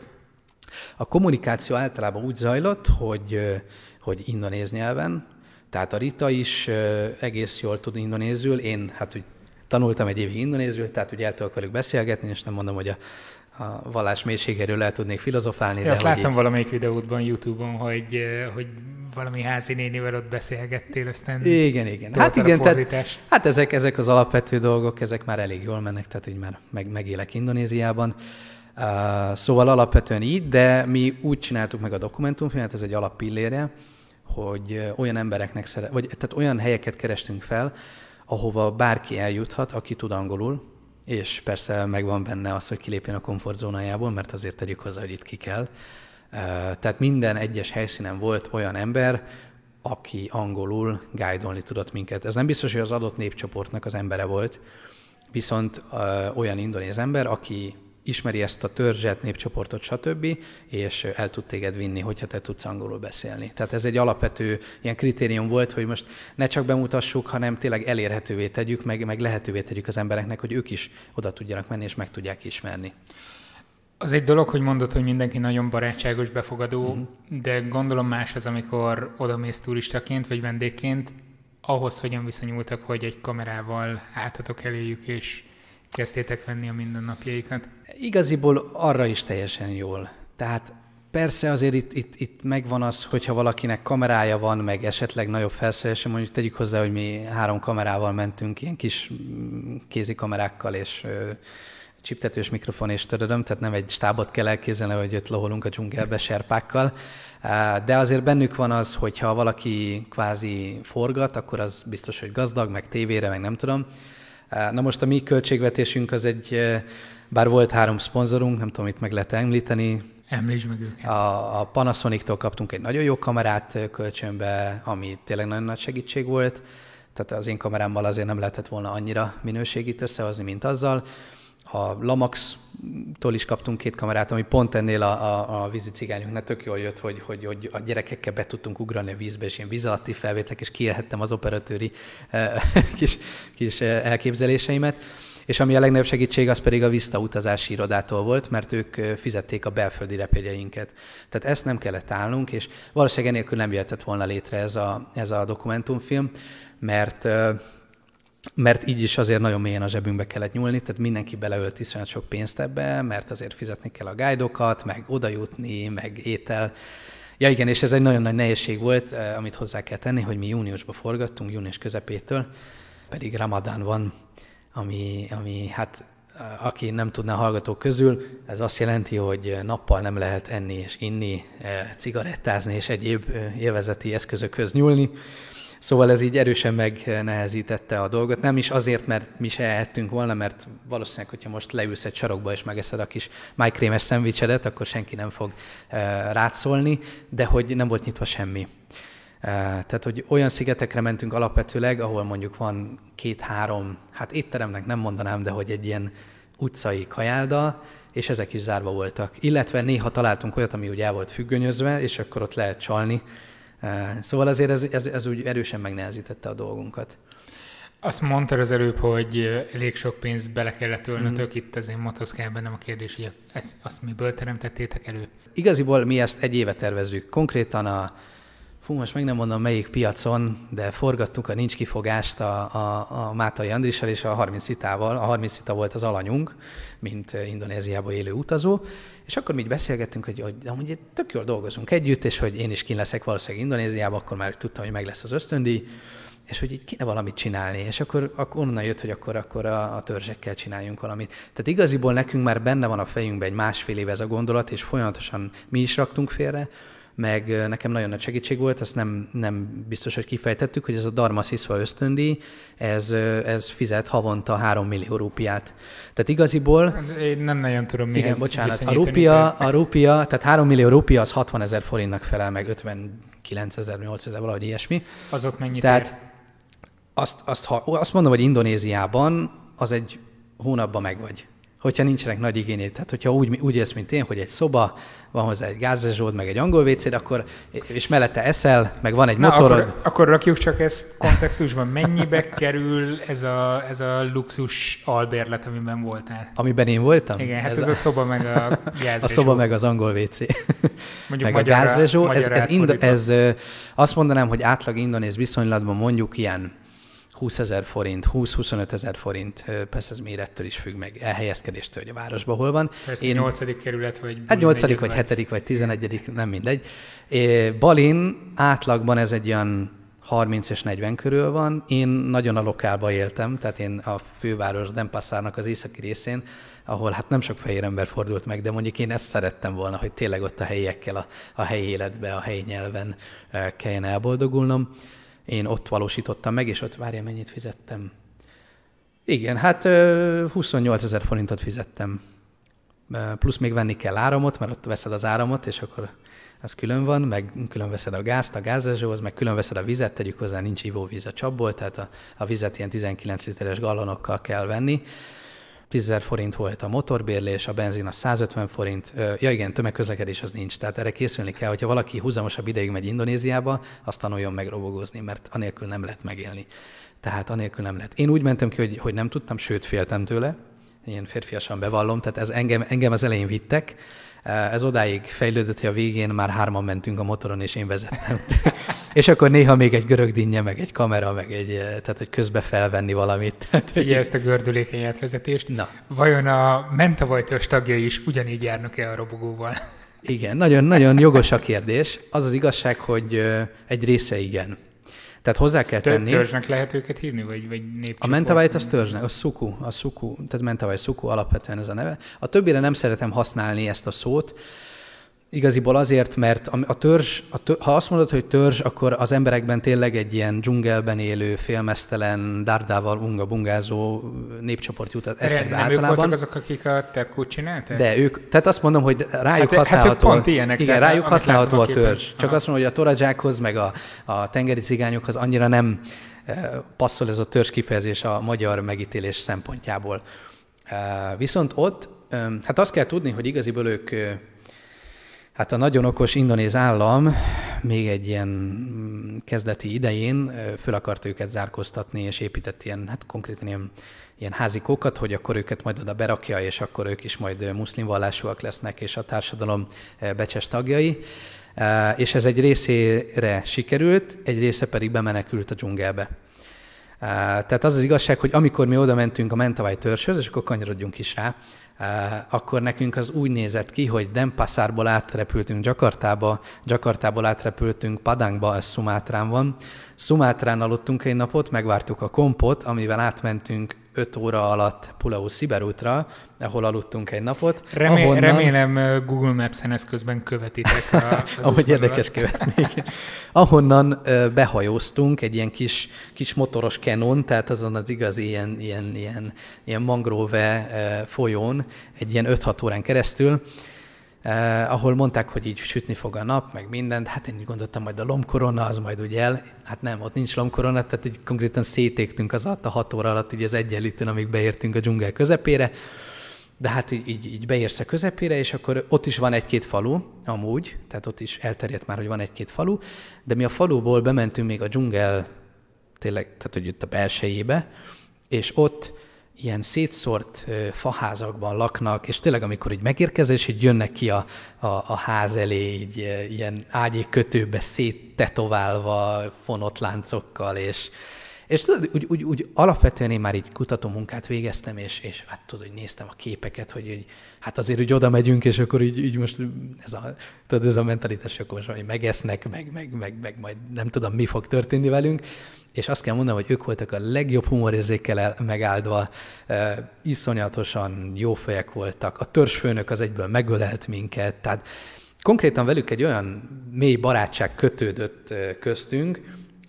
A kommunikáció általában úgy zajlott, hogy, hogy indonéz nyelven, tehát a Rita is egész jól tud indonézül, én hát úgy tanultam egy évig indonézül, tehát úgy el tudok velük beszélgetni, és nem mondom, hogy a, a vallás mélységéről el tudnék filozofálni.
de azt láttam így... valamelyik videódban YouTube-on, hogy, hogy valami házi nénivel ott beszélgettél, aztán
Igen, igen. Hát igen, tehát, hát ezek, ezek az alapvető dolgok, ezek már elég jól mennek, tehát így már meg, megélek Indonéziában. Uh, szóval alapvetően így, de mi úgy csináltuk meg a dokumentumfilmet, ez egy alappillére, hogy olyan embereknek szeret, vagy tehát olyan helyeket kerestünk fel, ahova bárki eljuthat, aki tud angolul, és persze megvan benne az, hogy kilépjen a komfortzónájából, mert azért tegyük hozzá, hogy itt ki kell. Tehát minden egyes helyszínen volt olyan ember, aki angolul guide tudott minket. Ez nem biztos, hogy az adott népcsoportnak az embere volt, viszont olyan indonéz ember, aki ismeri ezt a törzset, népcsoportot, stb., és el tud téged vinni, hogyha te tudsz angolul beszélni. Tehát ez egy alapvető ilyen kritérium volt, hogy most ne csak bemutassuk, hanem tényleg elérhetővé tegyük, meg, meg lehetővé tegyük az embereknek, hogy ők is oda tudjanak menni, és meg tudják ismerni.
Az egy dolog, hogy mondod, hogy mindenki nagyon barátságos, befogadó, uh-huh. de gondolom más az, amikor odamész turistaként vagy vendégként, ahhoz hogyan viszonyultak, hogy egy kamerával álltatok eléjük, és kezdtétek venni a mindennapjaikat?
Igaziból arra is teljesen jól. Tehát persze azért itt, itt, itt megvan az, hogyha valakinek kamerája van, meg esetleg nagyobb felszerelése, mondjuk tegyük hozzá, hogy mi három kamerával mentünk, ilyen kis mm, kézi kamerákkal, és csiptetős mikrofon és törödöm, tehát nem egy stábot kell elképzelni, hogy ott loholunk a dzsungelbe serpákkal, de azért bennük van az, hogyha valaki kvázi forgat, akkor az biztos, hogy gazdag, meg tévére, meg nem tudom. Na most a mi költségvetésünk az egy, bár volt három szponzorunk, nem tudom, itt meg lehet említeni.
Említsd meg őket.
A, a Panasonic-tól kaptunk egy nagyon jó kamerát kölcsönbe, ami tényleg nagyon nagy segítség volt. Tehát az én kamerámmal azért nem lehetett volna annyira minőségit összehozni, mint azzal a Lamax-tól is kaptunk két kamerát, ami pont ennél a, a, a vízi cigányunknak tök jól jött, hogy, hogy, hogy a gyerekekkel be tudtunk ugrani a vízbe, és ilyen víz alatti felvételek, és kiélhettem az operatőri eh, <laughs> kis, kis eh, elképzeléseimet. És ami a legnagyobb segítség, az pedig a Vista utazási irodától volt, mert ők eh, fizették a belföldi repjegyeinket. Tehát ezt nem kellett állnunk, és valószínűleg enélkül nem jöhetett volna létre ez a, ez a dokumentumfilm, mert mert így is azért nagyon mélyen a zsebünkbe kellett nyúlni, tehát mindenki beleölt iszonyat sok pénzt ebbe, mert azért fizetni kell a guidokat, meg oda jutni, meg étel. Ja igen, és ez egy nagyon nagy nehézség volt, eh, amit hozzá kell tenni, hogy mi júniusban forgattunk, június közepétől, pedig Ramadán van, ami, ami hát eh, aki nem tudná hallgatók közül, ez azt jelenti, hogy nappal nem lehet enni és inni, eh, cigarettázni és egyéb élvezeti eszközökhöz nyúlni. Szóval ez így erősen megnehezítette a dolgot. Nem is azért, mert mi se ehettünk volna, mert valószínűleg, hogyha most leülsz egy sarokba és megeszed a kis májkrémes szendvicsedet, akkor senki nem fog uh, rátszólni, de hogy nem volt nyitva semmi. Uh, tehát, hogy olyan szigetekre mentünk alapvetőleg, ahol mondjuk van két-három, hát étteremnek nem mondanám, de hogy egy ilyen utcai kajálda, és ezek is zárva voltak. Illetve néha találtunk olyat, ami ugye el volt függönyözve, és akkor ott lehet csalni, Szóval azért ez, ez, ez úgy erősen megnehezítette a dolgunkat.
Azt mondtad az előbb, hogy elég sok pénzt bele kellett ölnötök, mm. itt azért motoszkál bennem a kérdés, hogy ezt, azt miből teremtettétek elő?
Igaziból mi ezt egy éve tervezzük. Konkrétan a, fú, most meg nem mondom melyik piacon, de forgattuk a nincs kifogást a, a, a Mátai Andrissal és a 30 itával. A 30 ita volt az alanyunk, mint Indonéziába élő utazó, és akkor mi így beszélgettünk, hogy, hogy amúgy tök jól dolgozunk együtt, és hogy én is kín leszek valószínűleg Indonéziába, akkor már tudtam, hogy meg lesz az ösztöndíj, és hogy így kéne valamit csinálni, és akkor, akkor onnan jött, hogy akkor, akkor a, a törzsekkel csináljunk valamit. Tehát igaziból nekünk már benne van a fejünkben egy másfél év ez a gondolat, és folyamatosan mi is raktunk félre, meg nekem nagyon nagy segítség volt, ezt nem, nem biztos, hogy kifejtettük, hogy ez a Dharma Sziszva ösztöndíj, ez, ez fizet havonta 3 millió rúpiát. Tehát igaziból...
Én nem nagyon tudom mihez
Igen, bocsánat, a rúpia, a rúpia, tehát 3 millió rúpia az 60 ezer forintnak felel meg, 59 ezer, 8 ezer, valahogy ilyesmi.
Azok mennyit
Tehát
ér?
azt, azt, ha, azt mondom, hogy Indonéziában az egy hónapban megvagy hogyha nincsenek nagy igényét. Tehát, hogyha úgy, úgy élsz, mint én, hogy egy szoba, van hozzá egy gázrezsód, meg egy angol WC, akkor, és mellette eszel, meg van egy Na, motorod.
Akkor, akkor rakjuk csak ezt kontextusban. Mennyibe <laughs> kerül ez a, ez a luxus albérlet, amiben voltál?
Amiben én voltam?
Igen, hát ez, ez a, a szoba meg a <laughs> gázrezsó.
A szoba meg az angol WC. <laughs> Mondjuk meg a gázrezsó. Ez, ez, ez, ez, azt mondanám, hogy átlag indonéz viszonylatban mondjuk ilyen 20 ezer forint, 20-25 ezer forint, persze ez mérettől is függ meg, elhelyezkedéstől, hogy a városban hol van.
Persze Én, 8. kerület, vagy...
Hát 8. vagy 7. vagy 11. nem mindegy. Balin átlagban ez egy olyan 30 és 40 körül van. Én nagyon a lokálba éltem, tehát én a főváros Denpassárnak az északi részén, ahol hát nem sok fehér ember fordult meg, de mondjuk én ezt szerettem volna, hogy tényleg ott a helyiekkel, a, a helyi életbe, a helyi nyelven kelljen elboldogulnom. Én ott valósítottam meg, és ott várja, mennyit fizettem. Igen, hát 28 ezer forintot fizettem. Plusz még venni kell áramot, mert ott veszed az áramot, és akkor az külön van, meg külön veszed a gázt a gázrezsóhoz, meg külön veszed a vizet, tegyük hozzá, nincs ivóvíz a csapból, tehát a, a vizet ilyen 19 literes gallonokkal kell venni. 10 forint volt a motorbérlés, a benzin a 150 forint. Ja igen, tömegközlekedés az nincs, tehát erre készülni kell, hogyha valaki húzamosabb ideig megy Indonéziába, azt tanuljon meg robogozni, mert anélkül nem lehet megélni. Tehát anélkül nem lehet. Én úgy mentem ki, hogy, hogy nem tudtam, sőt féltem tőle, ilyen férfiasan bevallom, tehát ez engem, engem az elején vittek, ez odáig fejlődött, hogy a végén már hárman mentünk a motoron, és én vezettem. <laughs> és akkor néha még egy görög dinnye, meg egy kamera, meg egy, tehát hogy közbe felvenni valamit. <laughs> Tehát,
Figyelj ezt a gördülékeny átvezetést.
Na.
Vajon a mentavajtős tagjai is ugyanígy járnak-e a robogóval?
Igen, nagyon-nagyon jogos a kérdés. Az az igazság, hogy egy része igen. Tehát hozzá kell tenni.
Törzsnek lehet őket hívni, vagy, vagy
A mentavajt az törzsnek, a szuku, a szuku, tehát mentavajt szuku alapvetően ez a neve. A többire nem szeretem használni ezt a szót, Igaziból azért, mert a törzs, a törzs, ha azt mondod, hogy törzs, akkor az emberekben tényleg egy ilyen dzsungelben élő, félmeztelen, dárdával unga-bungázó népcsoport jut eszedbe
nem általában. ők voltak azok, akik a tetkút csinálták?
De ők, tehát azt mondom, hogy rájuk hát, használható, hát pont ilyenek, igen, tehát, rájuk használható a törzs. Csak Aha. azt mondom, hogy a toradzsákhoz, meg a, a tengeri cigányokhoz annyira nem eh, passzol ez a törzs kifejezés a magyar megítélés szempontjából. Eh, viszont ott, eh, hát azt kell tudni, hogy igaziból ők Hát a nagyon okos indonéz állam még egy ilyen mm, kezdeti idején föl akart őket zárkóztatni, és épített ilyen, hát konkrétan ilyen, ilyen házikókat, hogy akkor őket majd oda berakja, és akkor ők is majd muszlim vallásúak lesznek, és a társadalom becses tagjai. És ez egy részére sikerült, egy része pedig bemenekült a dzsungelbe. Tehát az az igazság, hogy amikor mi oda mentünk a Mentawai törzshöz, és akkor kanyarodjunk is rá, akkor nekünk az úgy nézett ki, hogy Denpasarból átrepültünk Jakartába, Jakartából átrepültünk Padangba, ez Szumátrán van. Szumátrán aludtunk egy napot, megvártuk a kompot, amivel átmentünk 5 óra alatt Pulau Sziberútra, ahol aludtunk egy napot.
Remé- ahonnan... Remélem Google Maps-en ezt közben követitek. A, <laughs>
Ahogy érdekes követni. ahonnan behajóztunk egy ilyen kis, kis motoros kenon, tehát azon az igaz ilyen, ilyen, ilyen, ilyen mangrove folyón, egy ilyen 5-6 órán keresztül, eh, ahol mondták, hogy így sütni fog a nap, meg mindent. Hát én úgy gondoltam, majd a lomkorona az majd úgy el. Hát nem, ott nincs lomkorona, tehát így konkrétan szétégtünk az alatt a hat óra alatt, így az egyenlítőn, amíg beértünk a dzsungel közepére. De hát így, így, így beérsz a közepére, és akkor ott is van egy-két falu, amúgy, tehát ott is elterjedt már, hogy van egy-két falu, de mi a faluból bementünk még a dzsungel, tényleg, tehát hogy itt a belsejébe, és ott ilyen szétszórt faházakban laknak, és tényleg amikor így megérkezel, és így jönnek ki a, a, a ház elé, így ilyen ágyék kötőbe széttetoválva, fonott láncokkal, és, és tudod, úgy, úgy, úgy alapvetően én már így kutató munkát végeztem, és, és hát tudod, hogy néztem a képeket, hogy, hogy hát azért úgy oda megyünk, és akkor így, így most ez a, tudod, ez a mentalitás, akkor most hogy megesznek, meg, meg, meg, meg, majd nem tudom, mi fog történni velünk és azt kell mondanom, hogy ők voltak a legjobb humorérzékkel megáldva, e, iszonyatosan jó fejek voltak. A törzsfőnök az egyből megölelt minket, tehát konkrétan velük egy olyan mély barátság kötődött köztünk,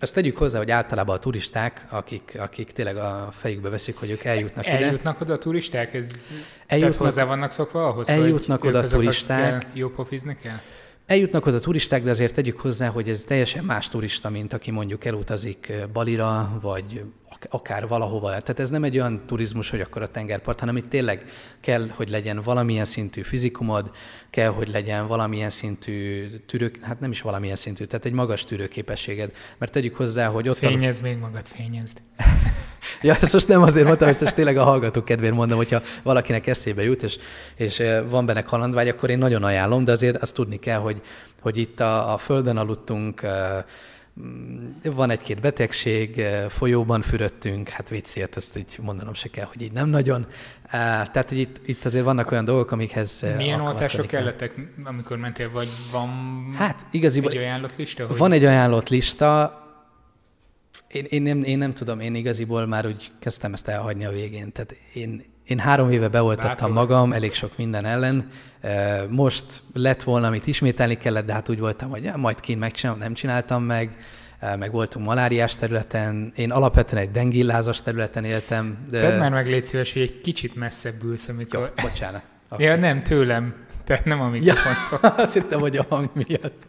azt tegyük hozzá, hogy általában a turisták, akik, akik tényleg a fejükbe veszik, hogy ők eljutnak
eljutnak
ide.
Eljutnak oda a turisták? Ez, eljutnak, tehát hozzá vannak szokva ahhoz,
eljutnak
hogy
oda a turisták.
Jó pofizni kell?
Eljutnak oda turisták, de azért tegyük hozzá, hogy ez teljesen más turista, mint aki mondjuk elutazik Balira, vagy akár valahova. Tehát ez nem egy olyan turizmus, hogy akkor a tengerpart, hanem itt tényleg kell, hogy legyen valamilyen szintű fizikumod, kell, hogy legyen valamilyen szintű tűrő, hát nem is valamilyen szintű, tehát egy magas tűrőképességed. Mert tegyük hozzá, hogy ott...
Fényezd a... még magad, fényezd. <laughs>
ja, ezt most nem azért mondtam, ezt most tényleg a hallgatók kedvéért mondom, hogyha valakinek eszébe jut, és, és van benne kalandvágy, akkor én nagyon ajánlom, de azért azt tudni kell, hogy, hogy itt a, a földön aludtunk, Mm, van egy-két betegség, eh, folyóban fürödtünk, hát viccért, ezt így mondanom se kell, hogy így nem nagyon. Eh, tehát, hogy itt, itt azért vannak olyan dolgok, amikhez
eh, Milyen oltások kellettek, amikor mentél, vagy van
hát, igaziból
egy ajánlott lista?
Hogy... Van egy ajánlott lista, én, én, nem, én nem tudom, én igaziból már úgy kezdtem ezt elhagyni a végén. Tehát én, én három éve beoltattam magam elég sok minden ellen. Most lett volna, amit ismételni kellett, de hát úgy voltam, hogy ja, majd kint megcsinálom, nem csináltam meg. Meg voltunk maláriás területen. Én alapvetően egy dengillázas területen éltem.
De... Tedd már meg légy szíves, hogy egy kicsit messzebb ülsz, amikor...
Jó, bocsánat.
Okay. Ja, nem, tőlem. Tehát nem a mikrofontól.
Ja, <laughs> azt hittem, hogy a hang miatt.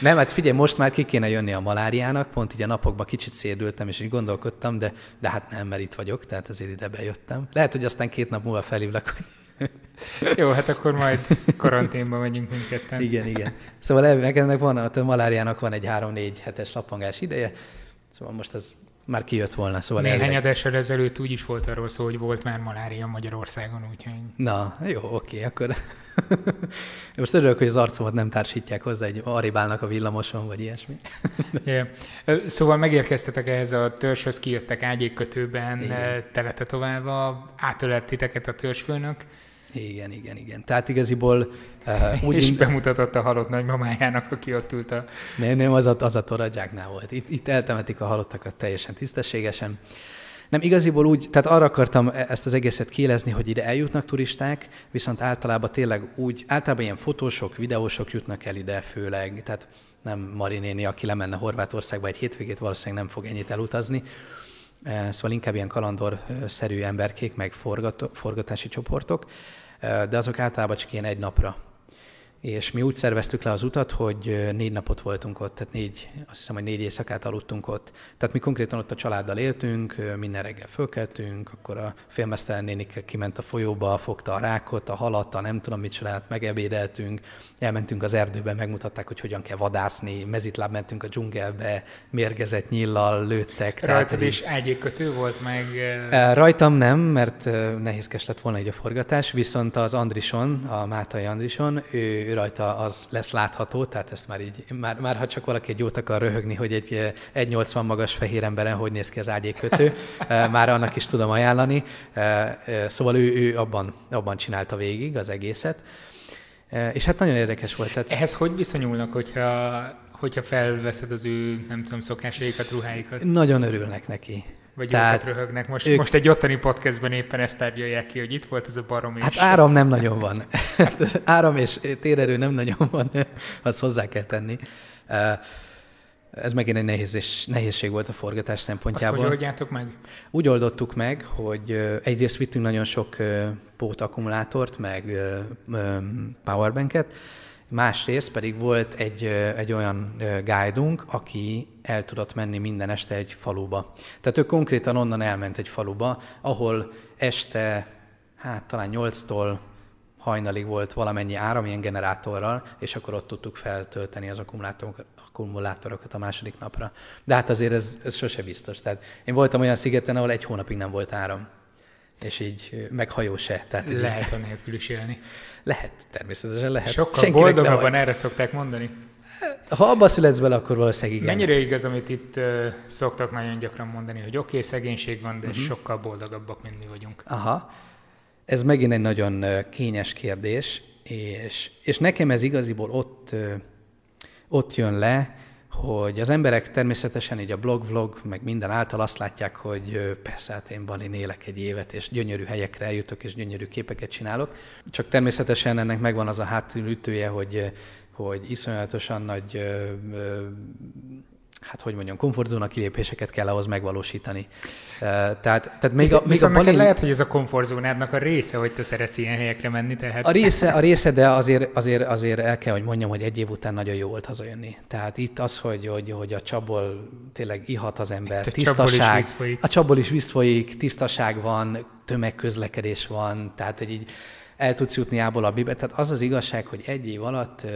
Nem, hát figyelj, most már ki kéne jönni a maláriának, pont így a napokban kicsit szédültem, és így gondolkodtam, de, de hát nem, mert itt vagyok, tehát azért ide bejöttem. Lehet, hogy aztán két nap múlva felhívlak, hogy <laughs>
jó, hát akkor majd karanténba megyünk mindketten.
Igen, igen. Szóval ennek van, a maláriának van egy 3-4 hetes lapangás ideje, szóval most az már kijött volna. Szóval
Néhány adással ezelőtt úgy is volt arról szó, hogy volt már malária Magyarországon, úgyhogy...
Na, jó, oké, akkor... <laughs> Most örülök, hogy az arcomat nem társítják hozzá, egy aribálnak a villamoson, vagy ilyesmi. <laughs>
yeah. Szóval megérkeztetek ehhez a törzshöz, kijöttek ágyékkötőben, teletetoválva, átölelt titeket a törzsfőnök,
igen, igen, igen. Tehát igaziból...
Uh, úgy és ind... bemutatott a halott nagymamájának, aki ott ült a...
Nem, nem, az a, az a toradzsáknál volt. Itt, itt eltemetik a halottakat teljesen tisztességesen. Nem, igaziból úgy, tehát arra akartam e- ezt az egészet kielezni, hogy ide eljutnak turisták, viszont általában tényleg úgy, általában ilyen fotósok, videósok jutnak el ide főleg, tehát nem Marinéni, aki lemenne Horvátországba egy hétvégét, valószínűleg nem fog ennyit elutazni, e, szóval inkább ilyen kalandorszerű emberkék, meg forgatási csoportok, de azok általában csak ilyen egy napra és mi úgy szerveztük le az utat, hogy négy napot voltunk ott, tehát négy, azt hiszem, hogy négy éjszakát aludtunk ott. Tehát mi konkrétan ott a családdal éltünk, minden reggel fölkeltünk, akkor a félmeztelen nénik kiment a folyóba, fogta a rákot, a halat, a nem tudom mit csinált, megebédeltünk, elmentünk az erdőbe, megmutatták, hogy hogyan kell vadászni, mezitláb mentünk a dzsungelbe, mérgezett nyillal lőttek.
Rajtad is ágyékötő volt meg?
Rajtam nem, mert nehézkes lett volna egy a forgatás, viszont az Andrison, a Mátai Andrison, ő rajta az lesz látható, tehát ezt már így, már, már ha csak valaki egy jót akar röhögni, hogy egy 1,80 magas fehér emberen hogy néz ki az ágyékötő, <laughs> már annak is tudom ajánlani. Szóval ő, ő abban, abban csinálta végig az egészet. És hát nagyon érdekes volt. Tehát...
Ehhez hogy viszonyulnak, hogyha, hogyha felveszed az ő, nem tudom, szokásaikat, ruháikat?
Nagyon örülnek neki.
Vagy Tehát röhögnek. Most, ők... most egy ottani podcastben éppen ezt tárgyalják ki, hogy itt volt ez a barom.
Hát áram nem nagyon van. Hát áram és térerő nem nagyon van, azt hozzá kell tenni. Ez megint egy nehéz, nehézség volt a forgatás szempontjából. Azt
hogy oldjátok meg?
Úgy oldottuk meg, hogy egyrészt vittünk nagyon sok pót akkumulátort, meg powerbanket, Másrészt pedig volt egy, egy olyan guide aki el tudott menni minden este egy faluba. Tehát ő konkrétan onnan elment egy faluba, ahol este, hát talán 8-tól hajnalig volt valamennyi áram ilyen generátorral, és akkor ott tudtuk feltölteni az akkumulátorokat, a második napra. De hát azért ez, ez sose biztos. Tehát én voltam olyan szigeten, ahol egy hónapig nem volt áram és így meg se.
Tehát lehet a nélkül is élni.
Lehet, természetesen lehet.
Sokkal Senkinek boldogabban erre szokták mondani.
Ha abba születsz bele, akkor valószínűleg igen.
Mennyire igaz, amit itt uh, szoktak nagyon gyakran mondani, hogy oké, okay, szegénység van, de uh-huh. sokkal boldogabbak, mint mi vagyunk.
Aha. Ez megint egy nagyon kényes kérdés, és, és nekem ez igaziból ott, ott jön le, hogy az emberek természetesen így a blog, vlog, meg minden által azt látják, hogy persze, hát én Balin élek egy évet, és gyönyörű helyekre eljutok, és gyönyörű képeket csinálok. Csak természetesen ennek megvan az a háttérütője, hogy, hogy iszonyatosan nagy hát hogy mondjam, komfortzóna kilépéseket kell ahhoz megvalósítani. Tehát, tehát még a,
még a balin... lehet, hogy ez a komfortzónádnak a része, hogy te szeretsz ilyen helyekre menni. Tehát...
A része, a része de azért, azért, azért el kell, hogy mondjam, hogy egy év után nagyon jó volt hazajönni. Tehát itt az, hogy, hogy, hogy a csapból tényleg ihat az ember, itt tisztaság. A csapból is vízfolyik, tisztaság van, tömegközlekedés van, tehát egy így el tudsz jutni ából a bibe. Tehát az az igazság, hogy egy év alatt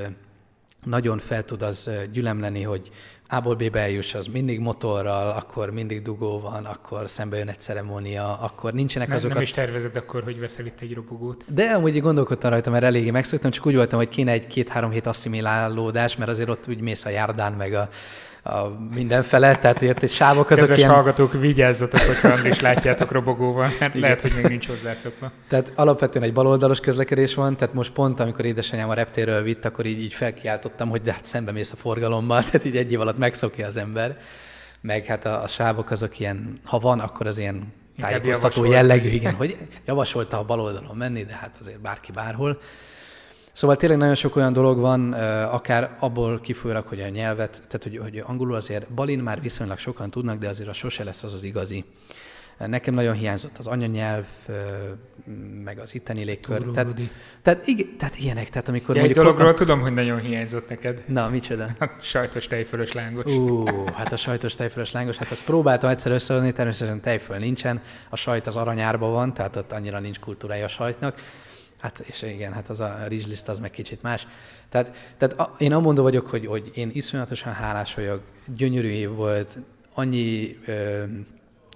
nagyon fel tud az gyülemleni, hogy A-ból B-be eljuss, az mindig motorral, akkor mindig dugó van, akkor szembe jön egy ceremónia, akkor nincsenek
nem,
azok
Nem is tervezed akkor, hogy veszel itt egy robogót.
De amúgy gondolkodtam rajta, mert eléggé megszoktam, csak úgy voltam, hogy kéne egy két-három hét asszimilálódás, mert azért ott úgy mész a járdán, meg a a mindenfele, tehát ért egy sávok azok
Kedves ilyen... hallgatók, vigyázzatok, hogyha Andris látjátok robogóval, mert Igen. lehet, hogy még nincs hozzászokva.
Tehát alapvetően egy baloldalos közlekedés van, tehát most pont, amikor édesanyám a reptéről vitt, akkor így, így felkiáltottam, hogy de hát szembe mész a forgalommal, <laughs> tehát így egy év alatt megszokja az ember. Meg hát a, a sávok azok ilyen, ha van, akkor az ilyen tájékoztató jellegű, igen, hogy javasolta a baloldalon menni, de hát azért bárki bárhol. Szóval tényleg nagyon sok olyan dolog van, akár abból kifolyólag, hogy a nyelvet, tehát hogy, hogy angolul azért Balin már viszonylag sokan tudnak, de azért a sose lesz az az igazi. Nekem nagyon hiányzott az anyanyelv, meg az itteni légkör. Tehát, tehát, igen, tehát ilyenek, tehát amikor
ja, mondjuk... Egy dologról hol... tudom, hogy nagyon hiányzott neked.
Na, micsoda?
A sajtos tejfölös lángos.
Ú, hát a sajtos tejfölös lángos, hát azt próbáltam egyszer összehozni, természetesen tejföl nincsen, a sajt az aranyárban van, tehát ott annyira nincs kultúrája a sajtnak. Hát és igen, hát az a rizsliszt az meg kicsit más. Tehát, tehát a, én amondó vagyok, hogy, hogy én iszonyatosan hálás vagyok, gyönyörű év volt, annyi ö,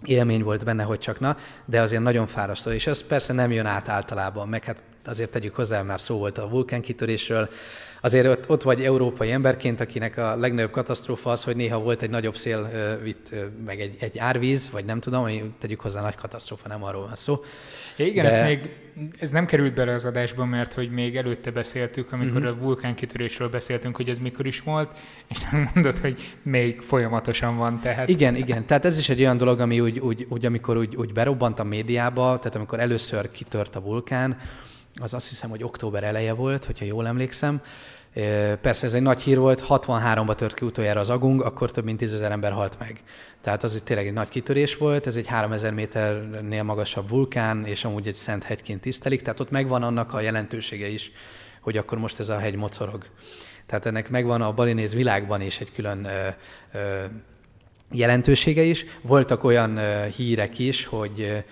élmény volt benne, hogy csak na, de azért nagyon fárasztó, és ez persze nem jön át általában, meg hát azért tegyük hozzá, már szó volt a vulkánkitörésről, azért ott, ott vagy európai emberként, akinek a legnagyobb katasztrófa az, hogy néha volt egy nagyobb szél, vitt meg egy, egy árvíz, vagy nem tudom, hogy tegyük hozzá nagy katasztrófa, nem arról van szó.
Ja, igen, De... ez még ez nem került bele az adásba, mert hogy még előtte beszéltük, amikor uh-huh. a vulkánkitörésről beszéltünk, hogy ez mikor is volt, és <laughs> nem mondod, hogy még folyamatosan van. Tehát...
Igen, igen. Tehát ez is egy olyan dolog, ami úgy, úgy, úgy amikor úgy, úgy berobbant a médiába, tehát amikor először kitört a vulkán, az azt hiszem, hogy október eleje volt, hogyha jól emlékszem. Persze ez egy nagy hír volt, 63-ba tört ki utoljára az agung, akkor több mint 10 ember halt meg. Tehát az tényleg egy nagy kitörés volt, ez egy 3000 méternél magasabb vulkán, és amúgy egy szent hegyként tisztelik, tehát ott megvan annak a jelentősége is, hogy akkor most ez a hegy mocorog. Tehát ennek megvan a balinéz világban is egy külön ö, ö, jelentősége is. Voltak olyan ö, hírek is, hogy,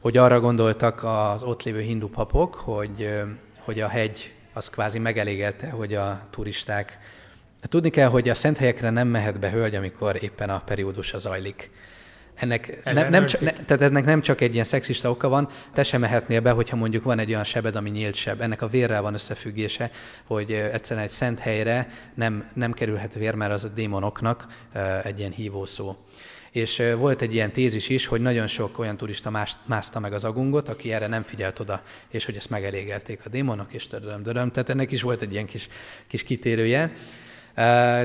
hogy arra gondoltak az ott lévő hindu papok, hogy, hogy a hegy az kvázi megelégelte, hogy a turisták Tudni kell, hogy a szent helyekre nem mehet be hölgy, amikor éppen a periódus zajlik. Ennek ne, nem csak, ne, tehát ennek nem csak egy ilyen szexista oka van, te sem mehetnél be, hogyha mondjuk van egy olyan sebed, ami nyílt seb. Ennek a vérrel van összefüggése, hogy egyszerűen egy szent helyre nem, nem kerülhet vér, mert az a démonoknak egy ilyen hívószó. És volt egy ilyen tézis is, hogy nagyon sok olyan turista mászta meg az agungot, aki erre nem figyelt oda, és hogy ezt megelégelték a démonok, és töröm, töröm. Tehát ennek is volt egy ilyen kis, kis kitérője.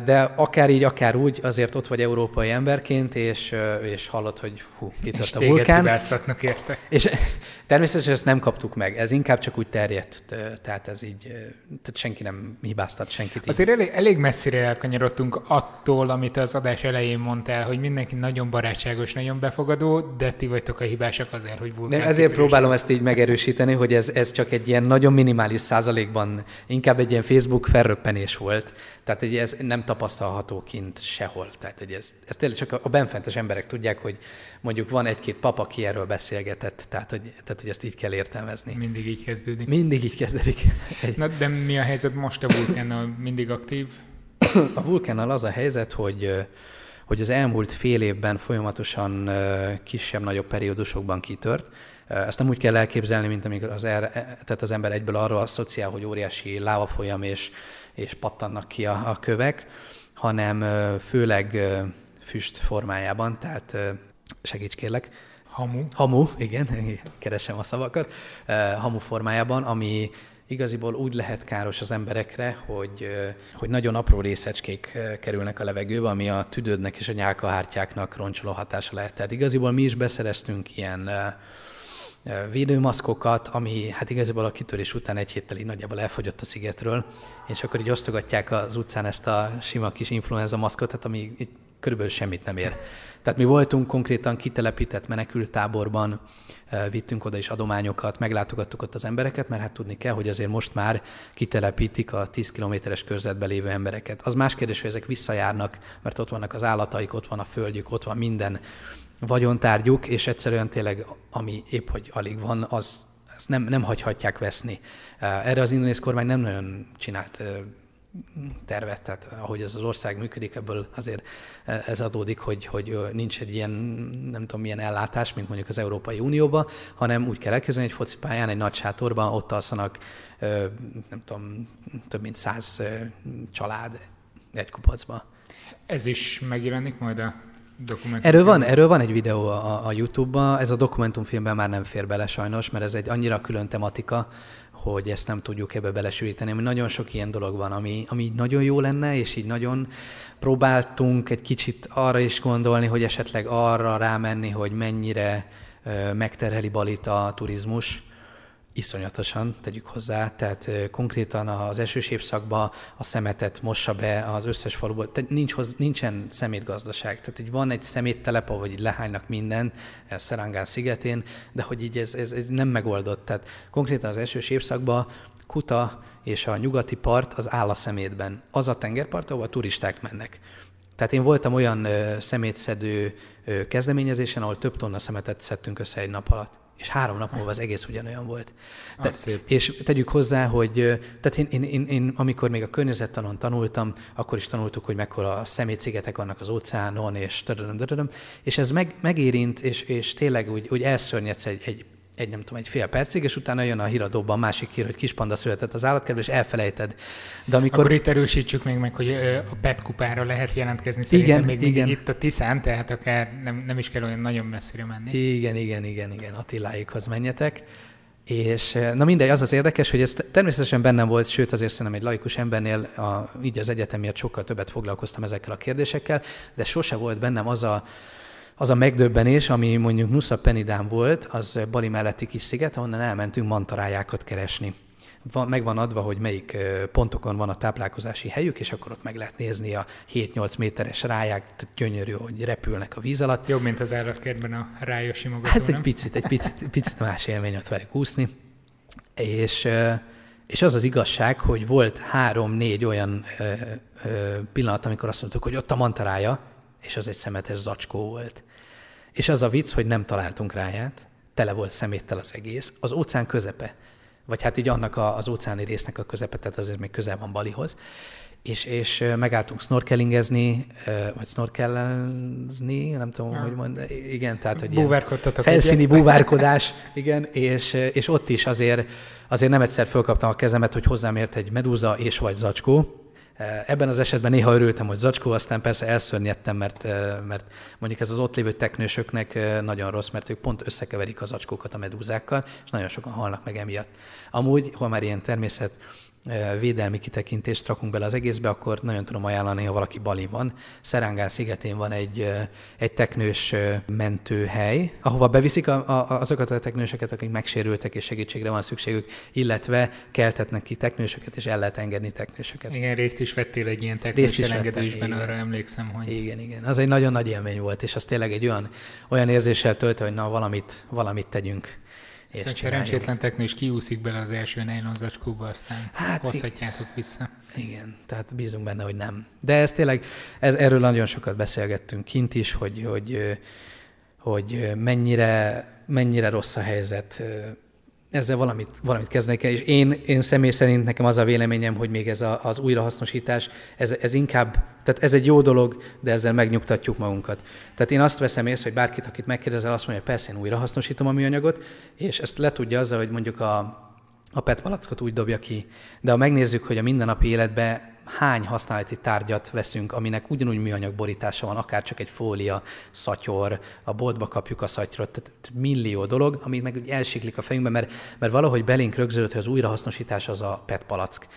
De akár így, akár úgy, azért ott vagy európai emberként, és, és hallod, hogy hú, kitört a vulkán.
érte.
És természetesen ezt nem kaptuk meg, ez inkább csak úgy terjedt, tehát ez így, tehát senki nem hibáztat senkit.
Azért elég, elég messzire elkanyarodtunk attól, amit az adás elején mondtál, hogy mindenki nagyon barátságos, nagyon befogadó, de ti vagytok a hibásak azért, hogy vulkán.
Nem, ezért próbálom ezt így megerősíteni, hogy ez, ez csak egy ilyen nagyon minimális százalékban, inkább egy ilyen Facebook felröppenés volt. Tehát egy ez nem tapasztalható kint sehol. Tehát hogy ez, ez tényleg csak a benfentes emberek tudják, hogy mondjuk van egy-két papa, aki erről beszélgetett, tehát hogy, tehát hogy ezt így kell értelmezni.
Mindig így kezdődik.
Mindig így kezdődik.
Egy... <laughs> Na, de mi a helyzet most a vulkánnal? Mindig aktív?
A vulkánnal az a helyzet, hogy hogy az elmúlt fél évben folyamatosan kisebb-nagyobb periódusokban kitört. Ezt nem úgy kell elképzelni, mint amikor az, er, tehát az ember egyből arról asszociál, hogy óriási lávafolyam és és pattannak ki a, a kövek, hanem főleg füst formájában, tehát segíts kérlek.
Hamu.
Hamu, igen, <laughs> keresem a szavakat. Hamu formájában, ami igaziból úgy lehet káros az emberekre, hogy, hogy nagyon apró részecskék kerülnek a levegőbe, ami a tüdődnek és a nyálkahártyáknak roncsoló hatása lehet. Tehát igaziból mi is beszereztünk ilyen védőmaszkokat, ami hát igazából a kitörés után egy héttel így nagyjából elfogyott a szigetről, és akkor így osztogatják az utcán ezt a sima kis influenza maszkot, hát ami így körülbelül semmit nem ér. Tehát mi voltunk konkrétan kitelepített menekültáborban, vittünk oda is adományokat, meglátogattuk ott az embereket, mert hát tudni kell, hogy azért most már kitelepítik a 10 kilométeres körzetben lévő embereket. Az más kérdés, hogy ezek visszajárnak, mert ott vannak az állataik, ott van a földjük, ott van minden vagyontárgyuk, és egyszerűen tényleg, ami épp hogy alig van, az, azt nem, nem hagyhatják veszni. Erre az indonész kormány nem nagyon csinált tervet, tehát ahogy ez az ország működik, ebből azért ez adódik, hogy, hogy nincs egy ilyen, nem tudom milyen ellátás, mint mondjuk az Európai Unióban, hanem úgy kell elképzelni, egy focipályán, egy nagy sátorban ott alszanak, nem tudom, több mint száz család egy kupacba.
Ez is megjelenik majd a
Erről van, erről van egy videó a, a YouTube-ban, ez a dokumentumfilmben már nem fér bele sajnos, mert ez egy annyira külön tematika, hogy ezt nem tudjuk ebbe belesülíteni. Nagyon sok ilyen dolog van, ami, ami nagyon jó lenne, és így nagyon próbáltunk egy kicsit arra is gondolni, hogy esetleg arra rámenni, hogy mennyire megterheli Balit a turizmus, iszonyatosan, tegyük hozzá, tehát konkrétan az esős évszakban a szemetet mossa be az összes faluból, tehát nincs hoz, nincsen szemétgazdaság, tehát hogy van egy szeméttelep, ahol így lehánynak minden, Szerangán szigetén, de hogy így ez, ez, ez nem megoldott, tehát konkrétan az esős évszakban Kuta és a nyugati part az áll a szemétben. Az a tengerpart, ahol a turisták mennek. Tehát én voltam olyan ö, szemétszedő ö, kezdeményezésen, ahol több tonna szemetet szedtünk össze egy nap alatt és három nap múlva az egész ugyanolyan volt. Te, és tegyük hozzá, hogy tehát én, én, én, én, amikor még a környezettanon tanultam, akkor is tanultuk, hogy mekkora szemétszigetek vannak az óceánon, és és ez meg, megérint, és, és tényleg úgy, úgy elszörnyedsz egy, egy egy, nem tudom, egy fél percig, és utána jön a híradóban a másik hír, hogy kispanda született az állatkertben, és elfelejted.
De amikor... Akkor itt erősítsük még meg, hogy a PET kupára lehet jelentkezni. Szerintem igen, még igen. itt a Tiszán, tehát akár nem, nem is kell olyan nagyon messzire menni.
Igen, igen, igen, igen, Attiláikhoz menjetek. És na mindegy, az az érdekes, hogy ez természetesen bennem volt, sőt azért szerintem egy laikus embernél, a, így az egyetemért sokkal többet foglalkoztam ezekkel a kérdésekkel, de sose volt bennem az a, az a megdöbbenés, ami mondjuk Nusa Penidán volt, az Bali melletti kis sziget, ahonnan elmentünk mantarájákat keresni. Van, meg van adva, hogy melyik pontokon van a táplálkozási helyük, és akkor ott meg lehet nézni a 7-8 méteres ráják, tehát gyönyörű, hogy repülnek a víz alatt.
Jobb, mint az állatkertben a rája simogató,
Hát egy picit, egy picit, picit más élmény ott velük úszni. És, és az az igazság, hogy volt három-négy olyan pillanat, amikor azt mondtuk, hogy ott a mantarája, és az egy szemetes zacskó volt. És az a vicc, hogy nem találtunk ráját, tele volt szeméttel az egész, az óceán közepe, vagy hát így annak a, az óceáni résznek a közepe, tehát azért még közel van Balihoz, és, és megálltunk snorkelingezni, vagy snorkelezni, nem tudom, ja. hogy mond, igen, tehát, hogy felszíni búvárkodás, igen, és, és ott is azért, azért nem egyszer fölkaptam a kezemet, hogy hozzám ért egy medúza és vagy zacskó, Ebben az esetben néha örültem, hogy zacskó, aztán persze elszörnyedtem, mert, mert mondjuk ez az ott lévő teknősöknek nagyon rossz, mert ők pont összekeverik az zacskókat a medúzákkal, és nagyon sokan halnak meg emiatt. Amúgy, ha már ilyen természet védelmi kitekintést rakunk bele az egészbe, akkor nagyon tudom ajánlani, ha valaki Bali van. Szerángán szigetén van egy, egy teknős mentőhely, ahova beviszik a, a, azokat a teknőseket, akik megsérültek és segítségre van szükségük, illetve keltetnek ki teknősöket, és el lehet engedni teknősöket.
Igen, részt is vettél egy ilyen teknős elengedésben, arra emlékszem, hogy...
Igen, igen. Az egy nagyon nagy élmény volt, és az tényleg egy olyan, olyan érzéssel tölt, hogy na, valamit, valamit tegyünk
aztán szerencsétlen teknő is kiúszik bele az első nylon zacskóba, aztán hát, hozhatjátok vissza.
Igen, tehát bízunk benne, hogy nem. De ez tényleg, ez, erről nagyon sokat beszélgettünk kint is, hogy, hogy, hogy mennyire, mennyire rossz a helyzet ezzel valamit, valamit kezdeni kell, és én, én személy szerint nekem az a véleményem, hogy még ez a, az újrahasznosítás, ez, ez inkább, tehát ez egy jó dolog, de ezzel megnyugtatjuk magunkat. Tehát én azt veszem észre, hogy bárkit, akit megkérdezel, azt mondja, hogy persze én újrahasznosítom a műanyagot, és ezt le tudja azzal, hogy mondjuk a, a PET palackot úgy dobja ki. De ha megnézzük, hogy a mindennapi életben hány használati tárgyat veszünk, aminek ugyanúgy műanyag borítása van, akár csak egy fólia, szatyor, a boltba kapjuk a szatyrot, tehát millió dolog, ami meg elsiklik a fejünkbe, mert, mert valahogy belénk rögződött, hogy az újrahasznosítás az a PET palack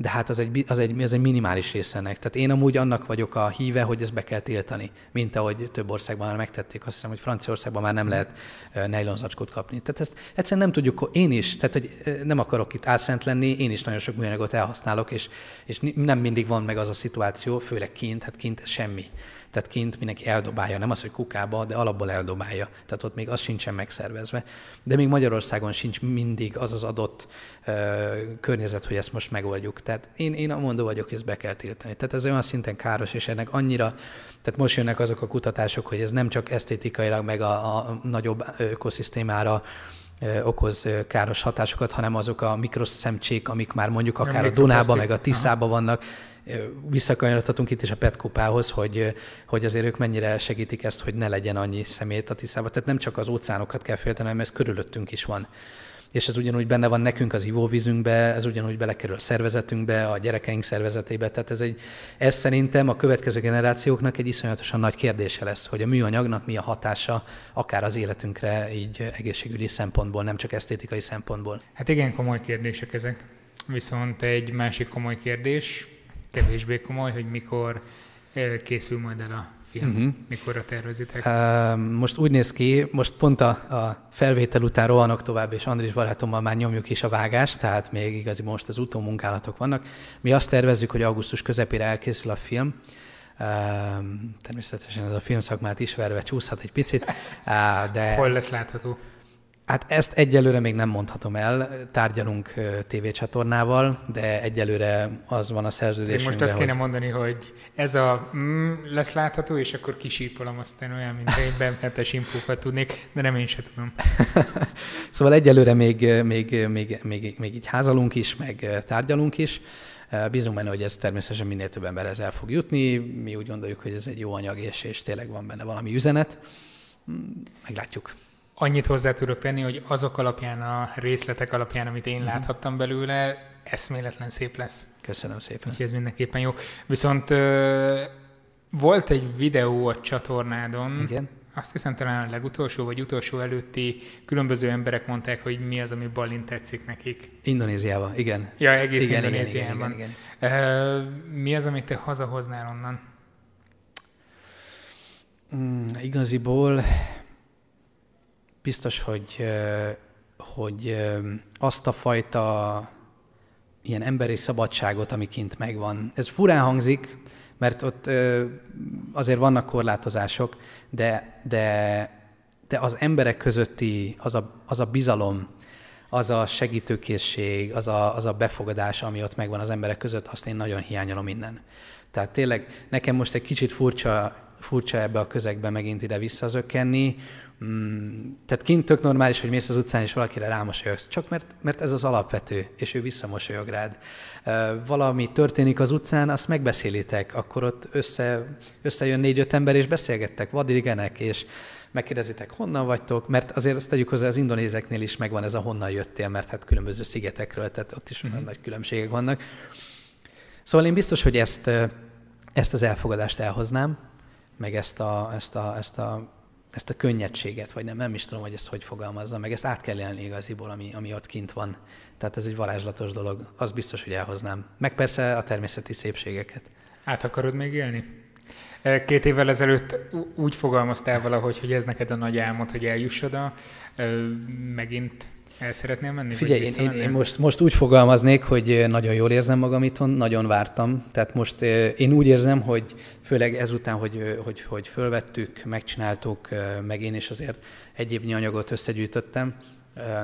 de hát az egy, az egy, az egy minimális része ennek. Tehát én amúgy annak vagyok a híve, hogy ezt be kell tiltani, mint ahogy több országban már megtették. Azt hiszem, hogy Franciaországban már nem lehet nejlonzacskót kapni. Tehát ezt egyszerűen nem tudjuk, én is, tehát hogy nem akarok itt álszent lenni, én is nagyon sok műanyagot elhasználok, és, és nem mindig van meg az a szituáció, főleg kint, hát kint semmi. Tehát kint mindenki eldobálja, nem az, hogy kukába, de alapból eldobálja. Tehát ott még az sincsen megszervezve. De még Magyarországon sincs mindig az az adott ö, környezet, hogy ezt most megoldjuk. Tehát én, én mondó vagyok, hogy ezt be kell tiltani. Tehát ez olyan szinten káros, és ennek annyira, tehát most jönnek azok a kutatások, hogy ez nem csak esztétikailag, meg a, a nagyobb ökoszisztémára okoz káros hatásokat, hanem azok a mikroszemcsék, amik már mondjuk akár a Dunában, meg a Tiszában vannak, visszakanyarodhatunk itt is a Petkopához, hogy, hogy azért ők mennyire segítik ezt, hogy ne legyen annyi szemét a Tiszában. Tehát nem csak az óceánokat kell félteni, hanem ez körülöttünk is van. És ez ugyanúgy benne van nekünk az ivóvízünkbe, ez ugyanúgy belekerül a szervezetünkbe, a gyerekeink szervezetébe. Tehát ez, egy, ez szerintem a következő generációknak egy iszonyatosan nagy kérdése lesz, hogy a műanyagnak mi a hatása akár az életünkre, így egészségügyi szempontból, nem csak esztétikai szempontból.
Hát igen, komoly kérdések ezek. Viszont egy másik komoly kérdés, kevésbé komoly, hogy mikor készül majd el a film, uh-huh. mikorra tervezitek? Uh,
most úgy néz ki, most pont a, a felvétel után rohanok tovább, és Andris barátommal már nyomjuk is a vágást, tehát még igazi most az utómunkálatok vannak. Mi azt tervezzük, hogy augusztus közepére elkészül a film, Uh, természetesen ez a filmszakmát ismerve csúszhat egy picit, uh, de...
Hol lesz látható?
Hát ezt egyelőre még nem mondhatom el, tárgyalunk tévécsatornával, de egyelőre az van a szerződésünkben.
Most azt kéne hogy... mondani, hogy ez a mm, lesz látható, és akkor kisípolom aztán olyan, mint egy benfentes infókat tudnék, de nem én se tudom. <laughs>
szóval egyelőre még, még, még, még, még így házalunk is, meg tárgyalunk is. Bízunk benne, hogy ez természetesen minél több emberhez el fog jutni. Mi úgy gondoljuk, hogy ez egy jó anyag, és, és tényleg van benne valami üzenet. Mm, meglátjuk.
Annyit hozzá tudok tenni, hogy azok alapján, a részletek alapján, amit én mm-hmm. láthattam belőle, eszméletlen szép lesz.
Köszönöm szépen.
Úgyhogy ez mindenképpen jó. Viszont volt egy videó a csatornádon,
Igen.
azt hiszem talán a legutolsó vagy utolsó előtti különböző emberek mondták, hogy mi az, ami Balint tetszik nekik.
Indonéziában, igen.
Ja, egész igen, Indonéziában. Igen, igen, igen, igen. mi az, amit te hazahoznál onnan?
Mm, igaziból biztos, hogy, hogy azt a fajta ilyen emberi szabadságot, ami kint megvan. Ez furán hangzik, mert ott azért vannak korlátozások, de, de, de az emberek közötti az a, az a bizalom, az a segítőkészség, az a, az a befogadás, ami ott megvan az emberek között, azt én nagyon hiányolom innen. Tehát tényleg nekem most egy kicsit furcsa, furcsa ebbe a közegbe megint ide visszazökkenni, Mm, tehát kint tök normális, hogy mész az utcán, és valakire rámosolyogsz, csak mert, mert ez az alapvető, és ő visszamosolyog rád. Valami történik az utcán, azt megbeszélitek, akkor ott össze, összejön négy-öt ember, és beszélgettek, vadigenek, és megkérdezitek, honnan vagytok, mert azért azt tegyük hozzá, az indonézeknél is megvan ez a honnan jöttél, mert hát különböző szigetekről, tehát ott is mm-hmm. nagy különbségek vannak. Szóval én biztos, hogy ezt, ezt az elfogadást elhoznám, meg ezt a, ezt a, ezt a ezt a könnyedséget, vagy nem, nem is tudom, hogy ezt hogy fogalmazza, meg ezt át kell élni igaziból, ami, ami ott kint van. Tehát ez egy varázslatos dolog, az biztos, hogy elhoznám. Meg persze a természeti szépségeket.
Át akarod még élni? Két évvel ezelőtt úgy fogalmaztál valahogy, hogy ez neked a nagy álmod, hogy eljuss oda. Megint el szeretném menni?
Figyelj, én, én, én most, most úgy fogalmaznék, hogy nagyon jól érzem magam itthon, nagyon vártam. Tehát most én úgy érzem, hogy főleg ezután, hogy, hogy, hogy fölvettük, megcsináltuk, meg én is azért egy évnyi anyagot összegyűjtöttem,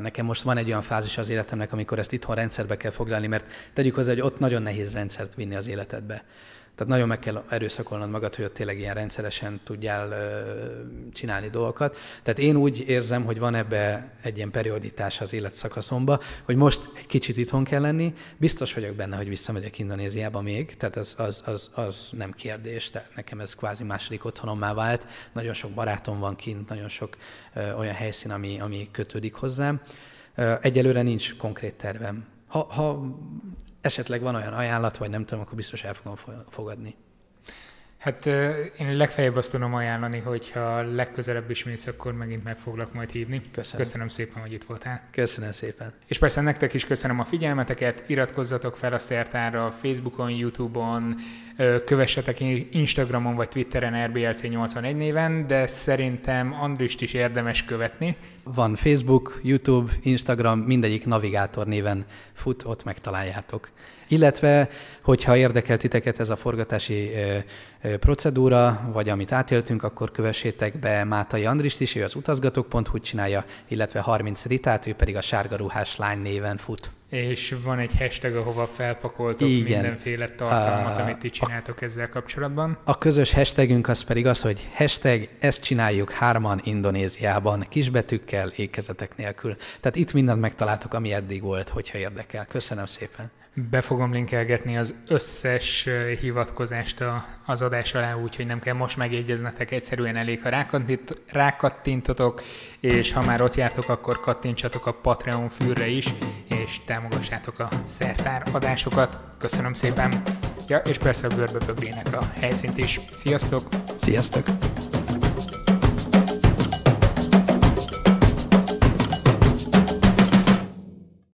Nekem most van egy olyan fázis az életemnek, amikor ezt itthon rendszerbe kell foglalni, mert tegyük hozzá, hogy ott nagyon nehéz rendszert vinni az életedbe. Tehát nagyon meg kell erőszakolnod magad, hogy ott tényleg ilyen rendszeresen tudjál csinálni dolgokat. Tehát én úgy érzem, hogy van ebbe egy ilyen perioditás az életszakaszomba, hogy most egy kicsit itthon kell lenni. Biztos vagyok benne, hogy visszamegyek Indonéziába még, tehát az, az, az, az nem kérdés, tehát nekem ez kvázi második otthonommá vált. Nagyon sok barátom van kint, nagyon sok ö, olyan helyszín, ami, ami kötődik hozzám. Egyelőre nincs konkrét tervem. Ha, ha esetleg van olyan ajánlat, vagy nem tudom, akkor biztos el fogom fogadni.
Hát én legfeljebb azt tudom ajánlani, hogy ha legközelebb is mész, akkor megint meg foglak majd hívni.
Köszönöm.
Köszönöm szépen, hogy itt voltál.
Köszönöm szépen.
És persze nektek is köszönöm a figyelmeteket, iratkozzatok fel a szertárra Facebookon, Youtube-on, kövessetek Instagramon vagy Twitteren RBLC81 néven, de szerintem Andrist is érdemes követni.
Van Facebook, YouTube, Instagram, mindegyik navigátor néven fut, ott megtaláljátok. Illetve, hogyha érdekel titeket ez a forgatási procedúra, vagy amit átéltünk, akkor kövessétek be Mátai Andrist is, ő az utazgatók.hu csinálja, illetve 30 Ritát, ő pedig a sárga ruhás lány néven fut.
És van egy hashtag, ahova felpakoltok Igen. mindenféle tartalmat, a, amit ti csináltok a, ezzel kapcsolatban.
A közös hashtagünk az pedig az, hogy hashtag ezt csináljuk hárman Indonéziában, kisbetűkkel, ékezetek nélkül. Tehát itt mindent megtaláltok, ami eddig volt, hogyha érdekel. Köszönöm szépen.
Be fogom linkelgetni az összes hivatkozást az adás alá, úgyhogy nem kell most megjegyeznetek, egyszerűen elég, ha rákattint, rákattintotok, és ha már ott jártok, akkor kattintsatok a Patreon fűrre is, és támogassátok a szertár adásokat. Köszönöm szépen! Ja, és persze a görböbögrének a helyszínt is. Sziasztok!
Sziasztok!